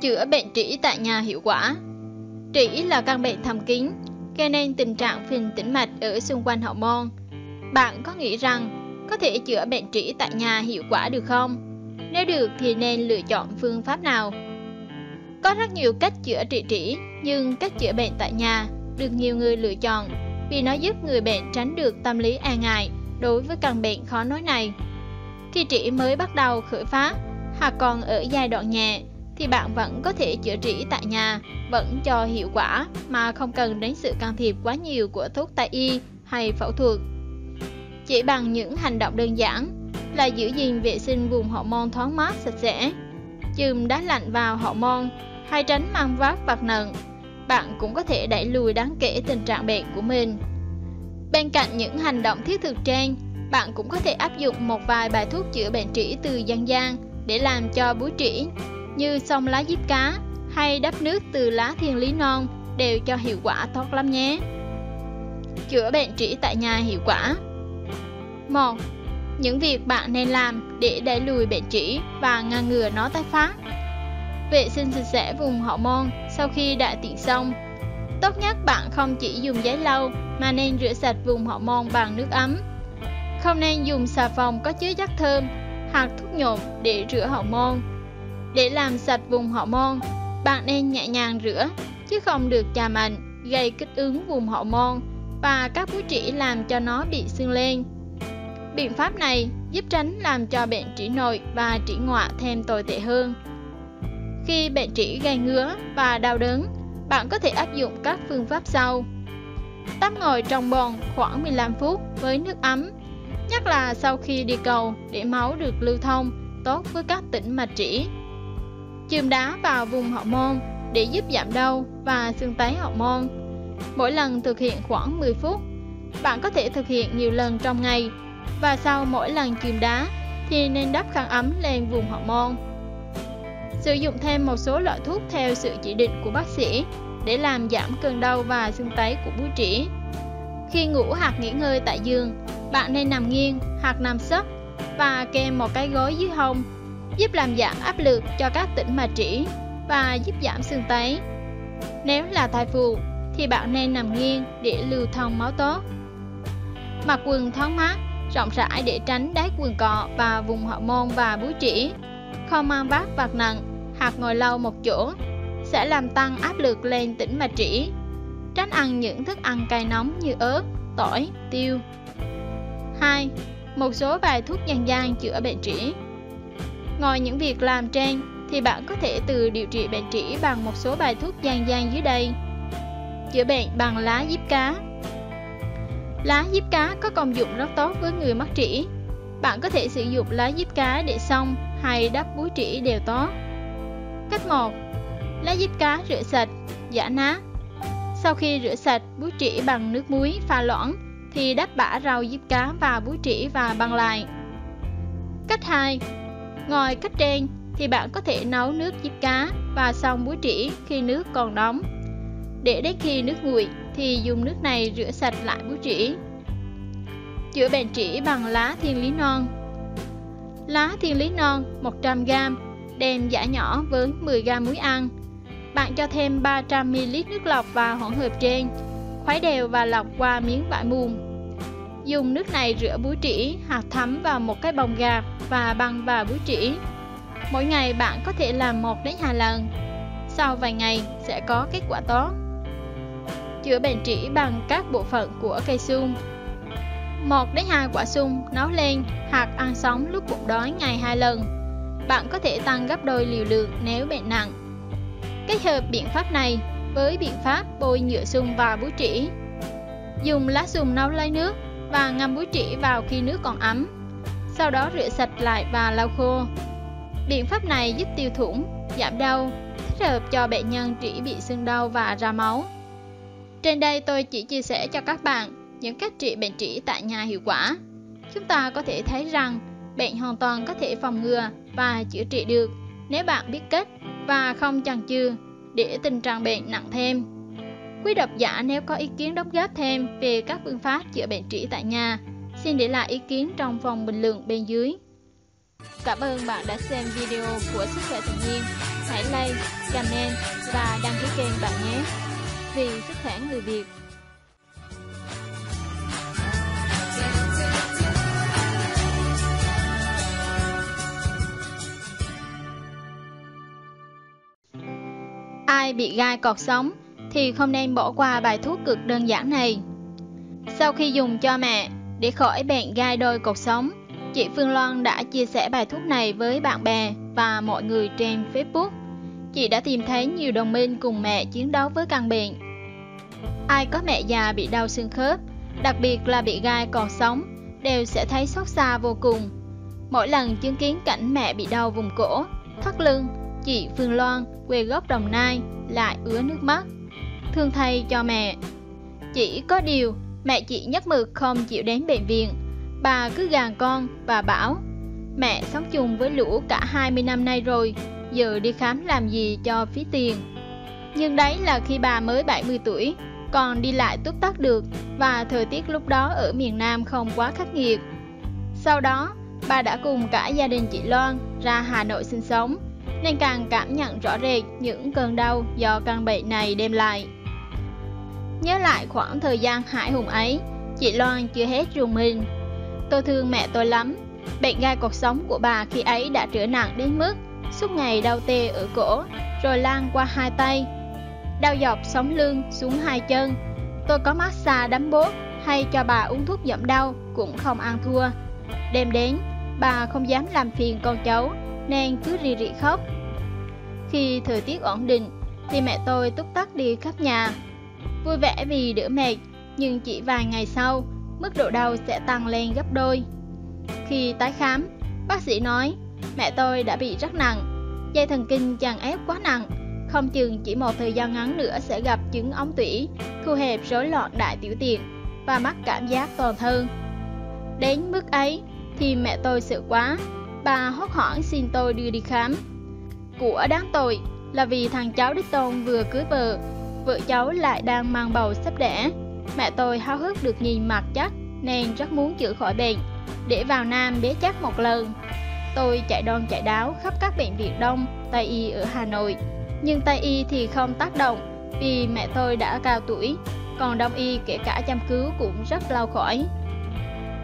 Chữa bệnh trĩ tại nhà hiệu quả Trĩ là căn bệnh thầm kín, gây nên tình trạng phình tĩnh mạch ở xung quanh hậu môn. Bạn có nghĩ rằng có thể chữa bệnh trĩ tại nhà hiệu quả được không? Nếu được thì nên lựa chọn phương pháp nào? Có rất nhiều cách chữa trị trĩ, nhưng cách chữa bệnh tại nhà được nhiều người lựa chọn vì nó giúp người bệnh tránh được tâm lý e ngại đối với căn bệnh khó nói này. Khi trĩ mới bắt đầu khởi phát hoặc còn ở giai đoạn nhẹ thì bạn vẫn có thể chữa trị tại nhà, vẫn cho hiệu quả mà không cần đến sự can thiệp quá nhiều của thuốc tây y hay phẫu thuật. Chỉ bằng những hành động đơn giản là giữ gìn vệ sinh vùng hậu môn thoáng mát sạch sẽ, chườm đá lạnh vào hậu môn hay tránh mang vác vật nặng, bạn cũng có thể đẩy lùi đáng kể tình trạng bệnh của mình. Bên cạnh những hành động thiết thực trên, bạn cũng có thể áp dụng một vài bài thuốc chữa bệnh trĩ từ dân gian để làm cho búi trĩ như xông lá diếp cá hay đắp nước từ lá thiên lý non đều cho hiệu quả tốt lắm nhé. Chữa bệnh trĩ tại nhà hiệu quả 1. Những việc bạn nên làm để đẩy lùi bệnh trĩ và ngăn ngừa nó tái phát Vệ sinh sạch sẽ vùng hậu môn sau khi đại tiện xong Tốt nhất bạn không chỉ dùng giấy lau mà nên rửa sạch vùng hậu môn bằng nước ấm Không nên dùng xà phòng có chứa chất thơm hoặc thuốc nhộn để rửa hậu môn để làm sạch vùng hậu môn, bạn nên nhẹ nhàng rửa, chứ không được chà mạnh, gây kích ứng vùng hậu môn và các búi trĩ làm cho nó bị sưng lên. Biện pháp này giúp tránh làm cho bệnh trĩ nội và trĩ ngoại thêm tồi tệ hơn. Khi bệnh trĩ gây ngứa và đau đớn, bạn có thể áp dụng các phương pháp sau. Tắm ngồi trong bồn khoảng 15 phút với nước ấm, nhất là sau khi đi cầu để máu được lưu thông tốt với các tĩnh mạch trĩ chườm đá vào vùng hậu môn để giúp giảm đau và xương tấy hậu môn. Mỗi lần thực hiện khoảng 10 phút. Bạn có thể thực hiện nhiều lần trong ngày và sau mỗi lần chườm đá thì nên đắp khăn ấm lên vùng hậu môn. Sử dụng thêm một số loại thuốc theo sự chỉ định của bác sĩ để làm giảm cơn đau và xương tấy của búi trĩ. Khi ngủ hoặc nghỉ ngơi tại giường, bạn nên nằm nghiêng hoặc nằm sấp và kèm một cái gối dưới hông giúp làm giảm áp lực cho các tĩnh mạch trĩ và giúp giảm sưng tấy. Nếu là thai phụ thì bạn nên nằm nghiêng để lưu thông máu tốt. Mặc quần thoáng mát, rộng rãi để tránh đáy quần cọ và vùng hậu môn và búi trĩ. Không mang vác vạt nặng hoặc ngồi lâu một chỗ sẽ làm tăng áp lực lên tĩnh mạch trĩ. Tránh ăn những thức ăn cay nóng như ớt, tỏi, tiêu. 2. Một số bài thuốc dân gian chữa bệnh trĩ Ngoài những việc làm trên, thì bạn có thể từ điều trị bệnh trĩ bằng một số bài thuốc dân gian dưới đây. Chữa bệnh bằng lá diếp cá Lá diếp cá có công dụng rất tốt với người mắc trĩ. Bạn có thể sử dụng lá diếp cá để xong hay đắp búi trĩ đều tốt. Cách 1. Lá diếp cá rửa sạch, giả nát. Sau khi rửa sạch búi trĩ bằng nước muối pha loãng thì đắp bã rau diếp cá vào búi trĩ và băng lại. Cách 2. Ngoài cách trên thì bạn có thể nấu nước diếp cá và xong muối trĩ khi nước còn nóng. Để đến khi nước nguội thì dùng nước này rửa sạch lại muối trĩ. Chữa bệnh trĩ bằng lá thiên lý non Lá thiên lý non 100g đem giã nhỏ với 10g muối ăn. Bạn cho thêm 300ml nước lọc và hỗn hợp trên, khuấy đều và lọc qua miếng vải mùn. Dùng nước này rửa búi trĩ hoặc thấm vào một cái bông gạc và băng vào búi trĩ. Mỗi ngày bạn có thể làm 1 đến 2 lần. Sau vài ngày sẽ có kết quả tốt. Chữa bệnh trĩ bằng các bộ phận của cây sung. 1 đến 2 quả sung nấu lên hoặc ăn sống lúc bụng đói ngày 2 lần. Bạn có thể tăng gấp đôi liều lượng nếu bệnh nặng. Kết hợp biện pháp này với biện pháp bôi nhựa sung vào búi trĩ. Dùng lá sung nấu lấy nước và ngâm búi chỉ vào khi nước còn ấm. Sau đó rửa sạch lại và lau khô. Biện pháp này giúp tiêu thủng, giảm đau, thích hợp cho bệnh nhân trĩ bị sưng đau và ra máu. Trên đây tôi chỉ chia sẻ cho các bạn những cách trị bệnh trĩ tại nhà hiệu quả. Chúng ta có thể thấy rằng bệnh hoàn toàn có thể phòng ngừa và chữa trị được nếu bạn biết cách và không chần chừ để tình trạng bệnh nặng thêm. Quý độc giả nếu có ý kiến đóng góp thêm về các phương pháp chữa bệnh trĩ tại nhà, xin để lại ý kiến trong phòng bình luận bên dưới. Cảm ơn bạn đã xem video của Sức khỏe tự nhiên. Hãy like, comment và đăng ký kênh bạn nhé. Vì sức khỏe người Việt. Ai bị gai cọt sống thì không nên bỏ qua bài thuốc cực đơn giản này. Sau khi dùng cho mẹ để khỏi bệnh gai đôi cột sống, chị Phương Loan đã chia sẻ bài thuốc này với bạn bè và mọi người trên Facebook. Chị đã tìm thấy nhiều đồng minh cùng mẹ chiến đấu với căn bệnh. Ai có mẹ già bị đau xương khớp, đặc biệt là bị gai còn sống, đều sẽ thấy xót xa vô cùng. Mỗi lần chứng kiến cảnh mẹ bị đau vùng cổ, thắt lưng, chị Phương Loan, quê gốc Đồng Nai, lại ứa nước mắt. Thương thay cho mẹ. Chỉ có điều, mẹ chị nhất mực không chịu đến bệnh viện. Bà cứ gàn con và bảo, mẹ sống chung với lũ cả 20 năm nay rồi, giờ đi khám làm gì cho phí tiền. Nhưng đấy là khi bà mới 70 tuổi, còn đi lại túc tắc được và thời tiết lúc đó ở miền Nam không quá khắc nghiệt. Sau đó, bà đã cùng cả gia đình chị Loan ra Hà Nội sinh sống, nên càng cảm nhận rõ rệt những cơn đau do căn bệnh này đem lại. Nhớ lại khoảng thời gian hải hùng ấy, chị Loan chưa hết rùng mình. Tôi thương mẹ tôi lắm, bệnh gai cuộc sống của bà khi ấy đã trở nặng đến mức suốt ngày đau tê ở cổ, rồi lan qua hai tay. Đau dọc sống lưng xuống hai chân. Tôi có massage đấm bốt hay cho bà uống thuốc giảm đau cũng không ăn thua. Đêm đến, bà không dám làm phiền con cháu nên cứ rì rì khóc. Khi thời tiết ổn định thì mẹ tôi túc tắc đi khắp nhà. Vui vẻ vì đỡ mệt, nhưng chỉ vài ngày sau, mức độ đau sẽ tăng lên gấp đôi. Khi tái khám, bác sĩ nói mẹ tôi đã bị rất nặng, dây thần kinh chằng ép quá nặng, không chừng chỉ một thời gian ngắn nữa sẽ gặp chứng ống tủy, thu hẹp rối loạn đại tiểu tiện và mắc cảm giác toàn thân. Đến mức ấy thì mẹ tôi sợ quá, bà hốt hoảng xin tôi đưa đi khám. Của đáng tội là vì thằng cháu đích tôn vừa cưới vợ, vợ cháu lại đang mang bầu sắp đẻ. Mẹ tôi háo hức được nhìn mặt chắc nên rất muốn chữa khỏi bệnh, để vào Nam bế chắc một lần. Tôi chạy đon chạy đáo khắp các bệnh viện Đông, Tây Y ở Hà Nội. Nhưng Tây y thì không tác động vì mẹ tôi đã cao tuổi, còn Đông y kể cả chăm cứu cũng rất lâu khỏi.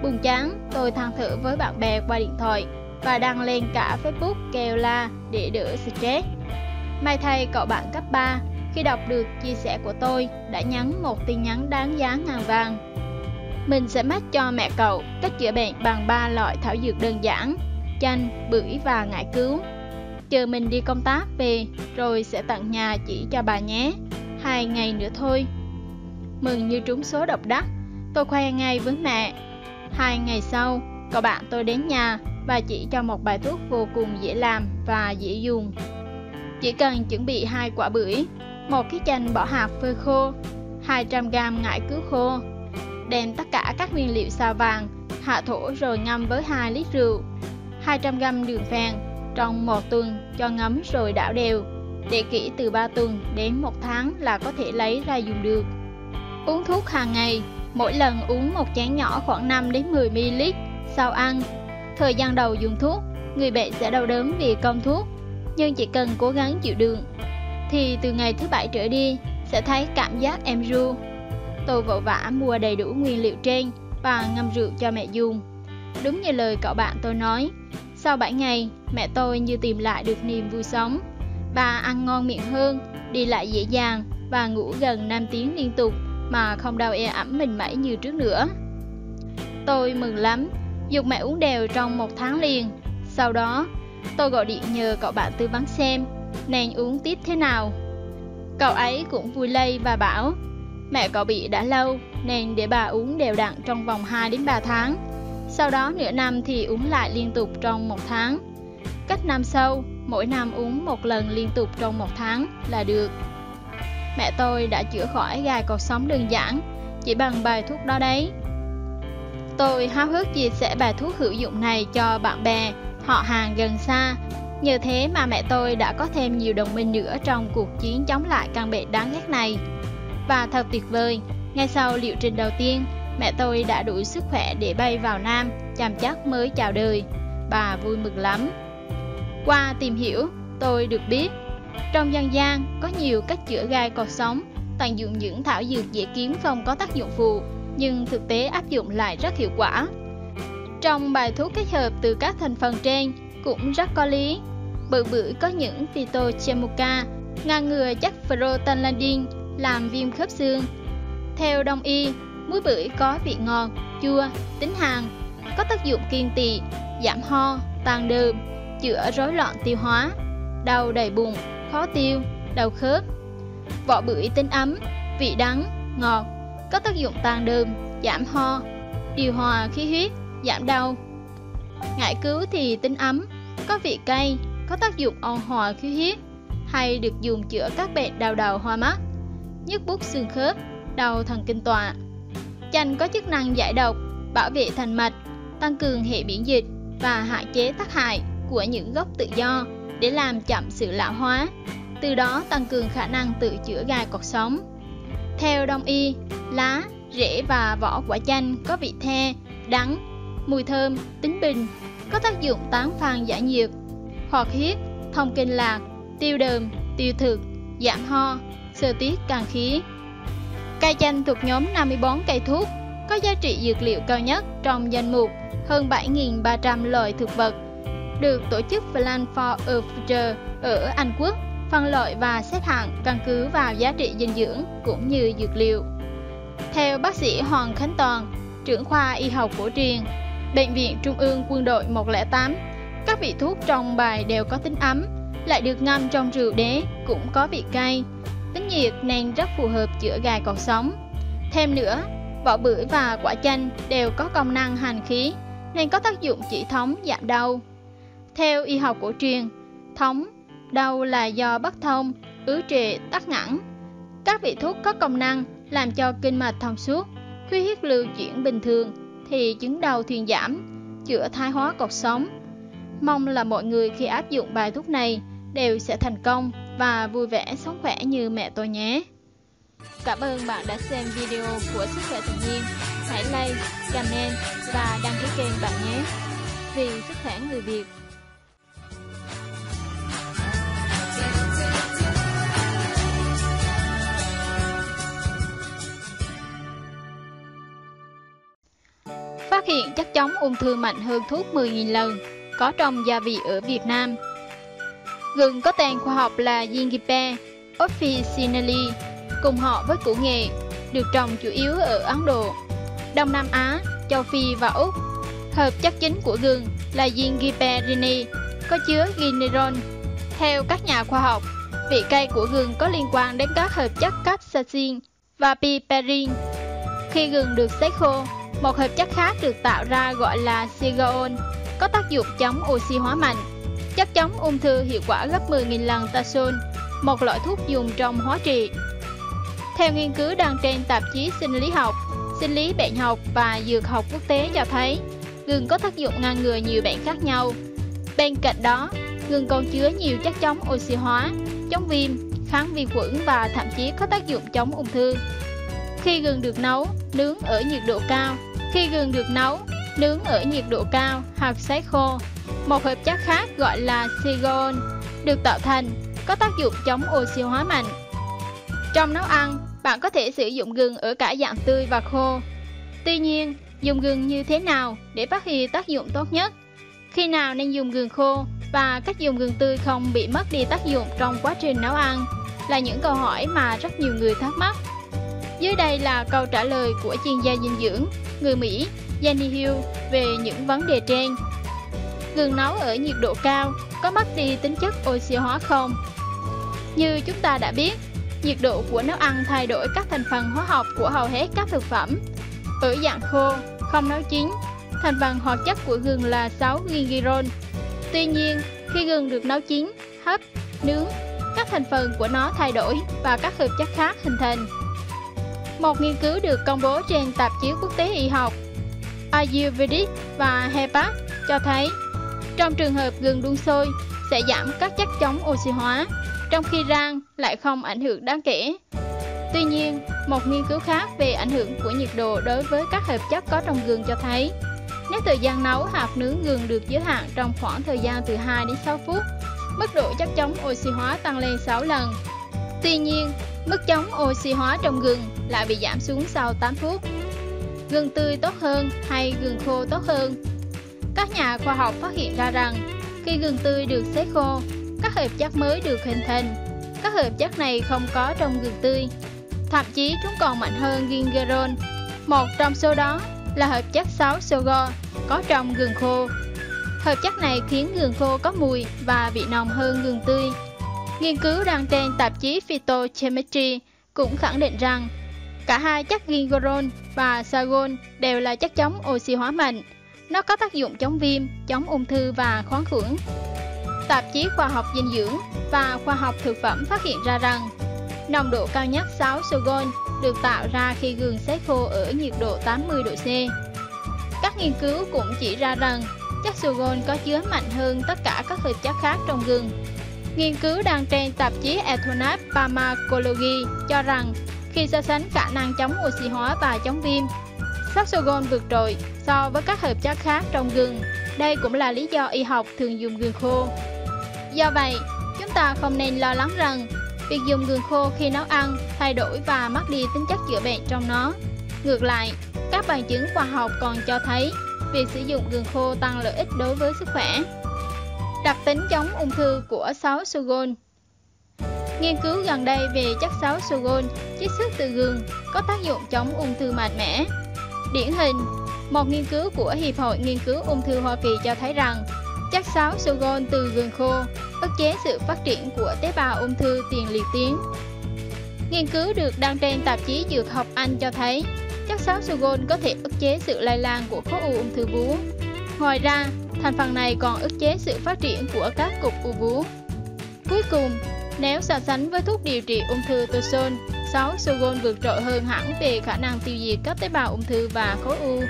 Buồn chán, tôi than thở với bạn bè qua điện thoại và đăng lên cả Facebook kêu la để đỡ stress. May thay cậu bạn cấp 3 khi đọc được chia sẻ của tôi đã nhắn một tin nhắn đáng giá ngàn vàng. Mình sẽ mách cho mẹ cậu cách chữa bệnh bằng ba loại thảo dược đơn giản, chanh, bưởi và ngải cứu. Chờ mình đi công tác về rồi sẽ tặng nhà chỉ cho bà nhé. Hai ngày nữa thôi. Mừng như trúng số độc đắc, tôi khoe ngay với mẹ. Hai ngày sau, cậu bạn tôi đến nhà và chỉ cho một bài thuốc vô cùng dễ làm và dễ dùng. Chỉ cần chuẩn bị hai quả bưởi, một cái chanh bỏ hạt phơi khô, 200g ngải cứu khô. Đem tất cả các nguyên liệu xào vàng, hạ thổ rồi ngâm với 2 lít rượu, 200g đường phèn trong một tuần cho ngấm rồi đảo đều. Để kỹ từ 3 tuần đến 1 tháng là có thể lấy ra dùng được. Uống thuốc hàng ngày, mỗi lần uống một chén nhỏ khoảng 5 đến 10 ml sau ăn. Thời gian đầu dùng thuốc, người bệnh sẽ đau đớn vì công thuốc, nhưng chỉ cần cố gắng chịu đựng thì từ ngày thứ bảy trở đi sẽ thấy cảm giác em ru. Tôi vội vã mua đầy đủ nguyên liệu trên và ngâm rượu cho mẹ dùng. Đúng như lời cậu bạn tôi nói, sau 7 ngày, mẹ tôi như tìm lại được niềm vui sống. Bà ăn ngon miệng hơn, đi lại dễ dàng và ngủ gần 5 tiếng liên tục mà không đau e ẩm mình mẩy như trước nữa. Tôi mừng lắm, dục mẹ uống đều trong một tháng liền. Sau đó, tôi gọi điện nhờ cậu bạn tư vấn xem nên uống tiếp thế nào. Cậu ấy cũng vui lây và bảo, mẹ cậu bị đã lâu nên để bà uống đều đặn trong vòng 2 đến 3 tháng. Sau đó nửa năm thì uống lại liên tục trong một tháng. Cách năm sau, mỗi năm uống một lần liên tục trong một tháng là được. Mẹ tôi đã chữa khỏi gai cột sống đơn giản, chỉ bằng bài thuốc đó đấy. Tôi háo hức chia sẻ bài thuốc hữu dụng này cho bạn bè, họ hàng gần xa. Nhờ thế mà mẹ tôi đã có thêm nhiều đồng minh nữa trong cuộc chiến chống lại căn bệnh đáng ghét này. Và thật tuyệt vời, ngay sau liệu trình đầu tiên, mẹ tôi đã đủ sức khỏe để bay vào Nam, chăm chắc mới chào đời. Bà vui mừng lắm. Qua tìm hiểu, tôi được biết, trong dân gian có nhiều cách chữa gai cột sống, tận dụng những thảo dược dễ kiếm không có tác dụng phụ, nhưng thực tế áp dụng lại rất hiệu quả. Trong bài thuốc kết hợp từ các thành phần trên cũng rất có lý. Bự bưởi có những phytochemuca ngăn ngừa chất prostaglandin làm viêm khớp xương. Theo đông y, muối bưởi có vị ngọt, chua, tính hàn, có tác dụng kiên tỵ, giảm ho, tàn đờm, chữa rối loạn tiêu hóa, đau đầy bụng, khó tiêu, đau khớp. Vỏ bưởi tính ấm, vị đắng, ngọt, có tác dụng tàn đờm, giảm ho, điều hòa khí huyết, giảm đau. Ngải cứu thì tính ấm, có vị cay, có tác dụng ôn hòa khí huyết, hay được dùng chữa các bệnh đau đầu hoa mắt, nhức bút xương khớp, đau thần kinh tọa. Chanh có chức năng giải độc, bảo vệ thành mạch, tăng cường hệ miễn dịch và hạn chế tác hại của những gốc tự do để làm chậm sự lão hóa, từ đó tăng cường khả năng tự chữa gai cột sống. Theo đông y, lá, rễ và vỏ quả chanh có vị the, đắng, mùi thơm, tính bình, có tác dụng tán phan giải nhiệt, hoạt huyết, thông kinh lạc, tiêu đờm, tiêu thực, giảm ho, sơ tiết càng khí. Cây chanh thuộc nhóm 54 cây thuốc, có giá trị dược liệu cao nhất trong danh mục hơn 7.300 loại thực vật, được tổ chức Plan for a Future ở Anh Quốc phân loại và xếp hạng căn cứ vào giá trị dinh dưỡng cũng như dược liệu. Theo bác sĩ Hoàng Khánh Toàn, trưởng khoa y học cổ truyền, Bệnh viện Trung ương Quân đội 108, các vị thuốc trong bài đều có tính ấm, lại được ngâm trong rượu đế cũng có vị cay, tính nhiệt nên rất phù hợp chữa gài cột sống. Thêm nữa, vỏ bưởi và quả chanh đều có công năng hành khí nên có tác dụng chỉ thống giảm đau. Theo y học cổ truyền, thống đau là do bất thông, ứ trệ, tắc ngẳng. Các vị thuốc có công năng làm cho kinh mạch thông suốt, khí huyết lưu chuyển bình thường thì chứng đau thuyền giảm, chữa thái hóa cột sống. Mong là mọi người khi áp dụng bài thuốc này đều sẽ thành công và vui vẻ sống khỏe như mẹ tôi nhé. Cảm ơn bạn đã xem video của Sức khỏe tự nhiên. Hãy like, comment và đăng ký kênh bạn nhé. Vì sức khỏe người Việt. Hiện chất chống ung thư mạnh hơn thuốc 10.000 lần có trong gia vị ở Việt Nam. Gừng có tên khoa học là Gingipe officinale, cùng họ với củ nghệ, được trồng chủ yếu ở Ấn Độ, Đông Nam Á, châu Phi và Úc. Hợp chất chính của gừng là gingiberine, có chứa ginerol. Theo các nhà khoa học, vị cay của gừng có liên quan đến các hợp chất capsaicin và piperin. Khi gừng được sấy khô, một hợp chất khác được tạo ra gọi là sigaol, có tác dụng chống oxy hóa mạnh. Chất chống ung thư hiệu quả gấp 10.000 lần tasol, một loại thuốc dùng trong hóa trị. Theo nghiên cứu đăng trên tạp chí sinh lý học, sinh lý bệnh học và dược học quốc tế cho thấy, gừng có tác dụng ngăn ngừa nhiều bệnh khác nhau. Bên cạnh đó, gừng còn chứa nhiều chất chống oxy hóa, chống viêm, kháng vi khuẩn và thậm chí có tác dụng chống ung thư. Khi gừng được nấu, nướng ở nhiệt độ cao, khi gừng được nấu, nướng ở nhiệt độ cao hoặc sấy khô, một hợp chất khác gọi là sigon được tạo thành có tác dụng chống oxy hóa mạnh. Trong nấu ăn, bạn có thể sử dụng gừng ở cả dạng tươi và khô. Tuy nhiên, dùng gừng như thế nào để phát huy tác dụng tốt nhất? Khi nào nên dùng gừng khô và cách dùng gừng tươi không bị mất đi tác dụng trong quá trình nấu ăn là những câu hỏi mà rất nhiều người thắc mắc. Dưới đây là câu trả lời của chuyên gia dinh dưỡng người Mỹ Jenny Hill về những vấn đề trên. Gừng nấu ở nhiệt độ cao có mất đi tính chất oxy hóa không? Như chúng ta đã biết, nhiệt độ của nấu ăn thay đổi các thành phần hóa học của hầu hết các thực phẩm. Ở dạng khô, không nấu chín, thành phần hoạt chất của gừng là 6 gingerol. Tuy nhiên, khi gừng được nấu chín, hấp, nướng, các thành phần của nó thay đổi và các hợp chất khác hình thành. Một nghiên cứu được công bố trên tạp chí quốc tế y học Ayurvedic và *Hepat* cho thấy trong trường hợp gừng đun sôi sẽ giảm các chất chống oxy hóa, trong khi rang lại không ảnh hưởng đáng kể. Tuy nhiên, một nghiên cứu khác về ảnh hưởng của nhiệt độ đối với các hợp chất có trong gừng cho thấy nếu thời gian nấu hoặc nướng gừng được giới hạn trong khoảng thời gian từ 2 đến 6 phút, mức độ chất chống oxy hóa tăng lên 6 lần. Tuy nhiên, mức chống oxy hóa trong gừng lại bị giảm xuống sau 8 phút. Gừng tươi tốt hơn hay gừng khô tốt hơn các nhà khoa học phát hiện ra rằng khi gừng tươi được sấy khô, các hợp chất mới được hình thành. Các hợp chất này không có trong gừng tươi. Thậm chí chúng còn mạnh hơn gingerol. Một trong số đó là hợp chất 6 sogo có trong gừng khô. Hợp chất này khiến gừng khô có mùi và vị nồng hơn gừng tươi. Nghiên cứu đăng trên tạp chí Phytochemistry cũng khẳng định rằng cả hai chất gingerol và sagon đều là chất chống oxy hóa mạnh nó có tác dụng chống viêm, chống ung thư và khoáng khuẩn. Tạp chí Khoa học dinh dưỡng và Khoa học thực phẩm phát hiện ra rằng nồng độ cao nhất 6 sargol được tạo ra khi gừng sấy khô ở nhiệt độ 80 độ C. Các nghiên cứu cũng chỉ ra rằng chất sargol có chứa mạnh hơn tất cả các hợp chất khác trong gừng. Nghiên cứu đăng trên tạp chí Ethonap Pharmacology cho rằng khi so sánh khả năng chống oxy hóa và chống viêm, Saxogon vượt trội so với các hợp chất khác trong gừng. Đây cũng là lý do y học thường dùng gừng khô. Do vậy, chúng ta không nên lo lắng rằng việc dùng gừng khô khi nấu ăn thay đổi và mất đi tính chất chữa bệnh trong nó. Ngược lại, các bằng chứng khoa học còn cho thấy việc sử dụng gừng khô tăng lợi ích đối với sức khỏe. Đặc tính chống ung thư của 6 sugon Nghiên cứu gần đây về chất 6 sugon chiết xuất từ gừng có tác dụng chống ung thư mạnh mẽ. Điển hình, một nghiên cứu của Hiệp hội Nghiên cứu ung thư Hoa Kỳ cho thấy rằng chất sáo sugon từ gừng khô ức chế sự phát triển của tế bào ung thư tiền liệt tuyến. Nghiên cứu được đăng trên tạp chí Dược học Anh cho thấy chất sáo sugon có thể ức chế sự lây lan của khối u ung thư vú. Ngoài ra, thành phần này còn ức chế sự phát triển của các cục u vú. Cuối cùng, nếu so sánh với thuốc điều trị ung thư Toson 6. Sogon vượt trội hơn hẳn về khả năng tiêu diệt các tế bào ung thư và khối u.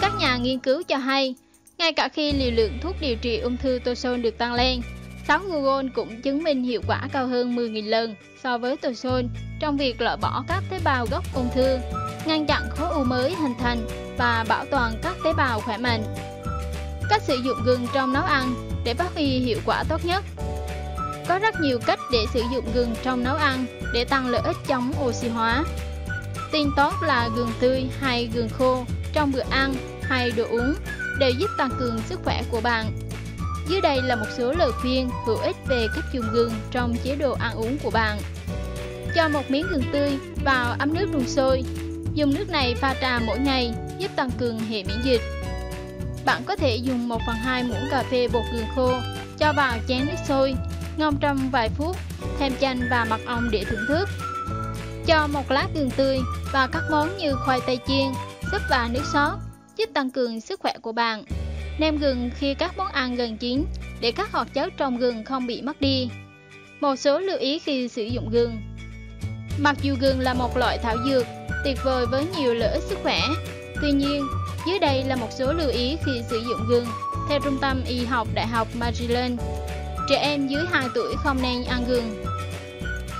Các nhà nghiên cứu cho hay, ngay cả khi liều lượng thuốc điều trị ung thư Toson được tăng lên, 6 Sogon cũng chứng minh hiệu quả cao hơn 10.000 lần so với Toson trong việc loại bỏ các tế bào gốc ung thư, ngăn chặn khối u mới hình thành và bảo toàn các tế bào khỏe mạnh. Cách sử dụng gừng trong nấu ăn để phát huy hiệu quả tốt nhất có rất nhiều cách để sử dụng gừng trong nấu ăn để tăng lợi ích chống oxy hóa. Tin tốt là gừng tươi hay gừng khô trong bữa ăn hay đồ uống đều giúp tăng cường sức khỏe của bạn. Dưới đây là một số lời khuyên hữu ích về cách dùng gừng trong chế độ ăn uống của bạn. Cho một miếng gừng tươi vào ấm nước đun sôi. Dùng nước này pha trà mỗi ngày giúp tăng cường hệ miễn dịch. Bạn có thể dùng 1 phần 2 muỗng cà phê bột gừng khô cho vào chén nước sôi, ngâm trong vài phút, thêm chanh và mật ong để thưởng thức. Cho một lát gừng tươi và các món như khoai tây chiên, súp và nước sốt, giúp tăng cường sức khỏe của bạn. Nêm gừng khi các món ăn gần chín để các hoạt chất trong gừng không bị mất đi. Một số lưu ý khi sử dụng gừng Mặc dù gừng là một loại thảo dược tuyệt vời với nhiều lợi ích sức khỏe, tuy nhiên, dưới đây là một số lưu ý khi sử dụng gừng theo Trung tâm Y học Đại học Maryland. Trẻ em dưới 2 tuổi không nên ăn gừng.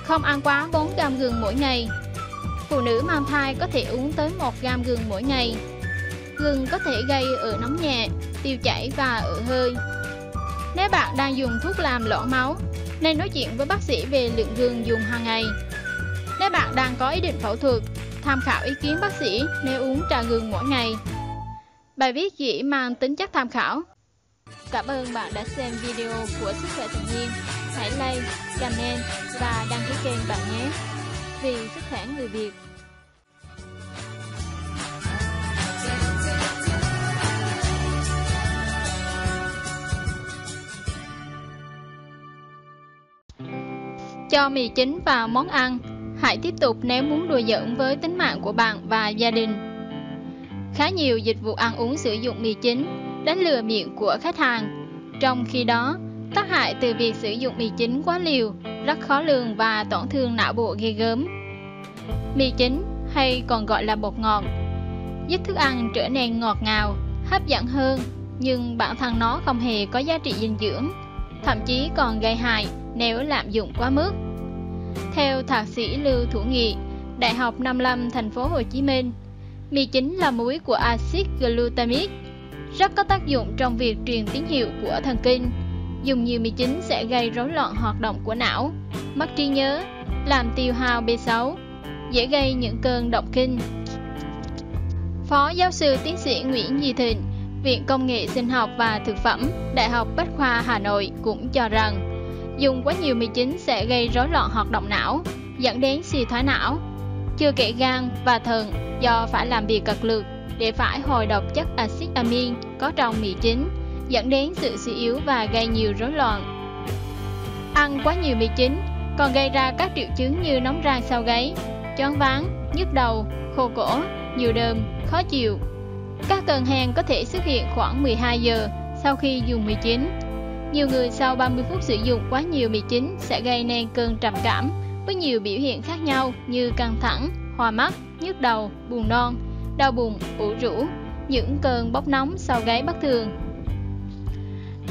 Không ăn quá 4 gram gừng mỗi ngày. Phụ nữ mang thai có thể uống tới 1 gram gừng mỗi ngày. Gừng có thể gây ở nóng nhẹ, tiêu chảy và ở hơi. Nếu bạn đang dùng thuốc làm loãng máu, nên nói chuyện với bác sĩ về lượng gừng dùng hàng ngày. Nếu bạn đang có ý định phẫu thuật, tham khảo ý kiến bác sĩ nếu uống trà gừng mỗi ngày. Bài viết chỉ mang tính chất tham khảo. Cảm ơn bạn đã xem video của Sức khỏe tự nhiên. Hãy like, comment và đăng ký kênh bạn nhé. Vì sức khỏe người Việt. Cho mì chính vào món ăn Hãy tiếp tục nếu muốn đùa giỡn với tính mạng của bạn và gia đình. Khá nhiều dịch vụ ăn uống sử dụng mì chính đánh lừa miệng của khách hàng. Trong khi đó, tác hại từ việc sử dụng mì chính quá liều rất khó lường và tổn thương não bộ ghê gớm. Mì chính hay còn gọi là bột ngọt giúp thức ăn trở nên ngọt ngào, hấp dẫn hơn, nhưng bản thân nó không hề có giá trị dinh dưỡng, thậm chí còn gây hại nếu lạm dụng quá mức. Theo thạc sĩ Lưu Thủ Nghị, Đại học Nam Lâm, thành phố Hồ Chí Minh, mì chính là muối của axit glutamic, rất có tác dụng trong việc truyền tín hiệu của thần kinh. Dùng nhiều mì chính sẽ gây rối loạn hoạt động của não, mất trí nhớ, làm tiêu hao B6, dễ gây những cơn động kinh. Phó giáo sư tiến sĩ Nguyễn Di Thịnh, Viện Công nghệ Sinh học và Thực phẩm, Đại học Bách khoa Hà Nội cũng cho rằng Dùng quá nhiều mì chính sẽ gây rối loạn hoạt động não, dẫn đến suy thoái não. Chưa kể gan và thận do phải làm việc cật lực để phải hồi độc chất axit amin có trong mì chính, dẫn đến sự suy yếu và gây nhiều rối loạn. Ăn quá nhiều mì chính còn gây ra các triệu chứng như nóng ran sau gáy, choáng váng, nhức đầu, khô cổ, nhiều đờm, khó chịu. Các cơn hen có thể xuất hiện khoảng 12 giờ sau khi dùng mì chính nhiều người sau 30 phút sử dụng quá nhiều mì chính sẽ gây nên cơn trầm cảm với nhiều biểu hiện khác nhau như căng thẳng, hoa mắt, nhức đầu, buồn non, đau bụng, ủ rũ, những cơn bốc nóng sau gáy bất thường.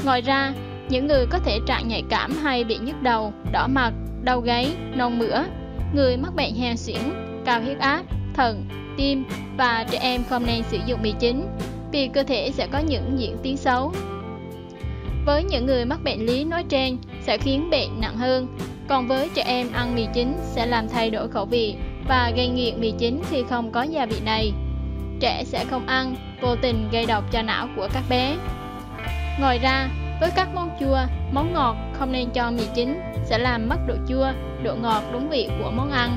Ngoài ra, những người có thể trạng nhạy cảm hay bị nhức đầu, đỏ mặt, đau gáy, nôn mửa, người mắc bệnh hen suyễn, cao huyết áp, thận, tim và trẻ em không nên sử dụng mì chính vì cơ thể sẽ có những diễn tiến xấu với những người mắc bệnh lý nói trên sẽ khiến bệnh nặng hơn, còn với trẻ em ăn mì chính sẽ làm thay đổi khẩu vị và gây nghiện mì chính khi không có gia vị này. Trẻ sẽ không ăn, vô tình gây độc cho não của các bé. Ngoài ra, với các món chua, món ngọt không nên cho mì chính sẽ làm mất độ chua, độ ngọt đúng vị của món ăn.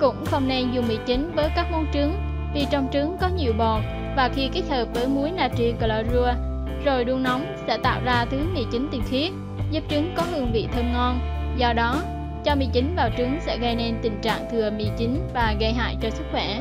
Cũng không nên dùng mì chính với các món trứng vì trong trứng có nhiều bọt và khi kết hợp với muối natri clorua rồi đun nóng sẽ tạo ra thứ mì chính tinh khiết, giúp trứng có hương vị thơm ngon. Do đó, cho mì chính vào trứng sẽ gây nên tình trạng thừa mì chính và gây hại cho sức khỏe.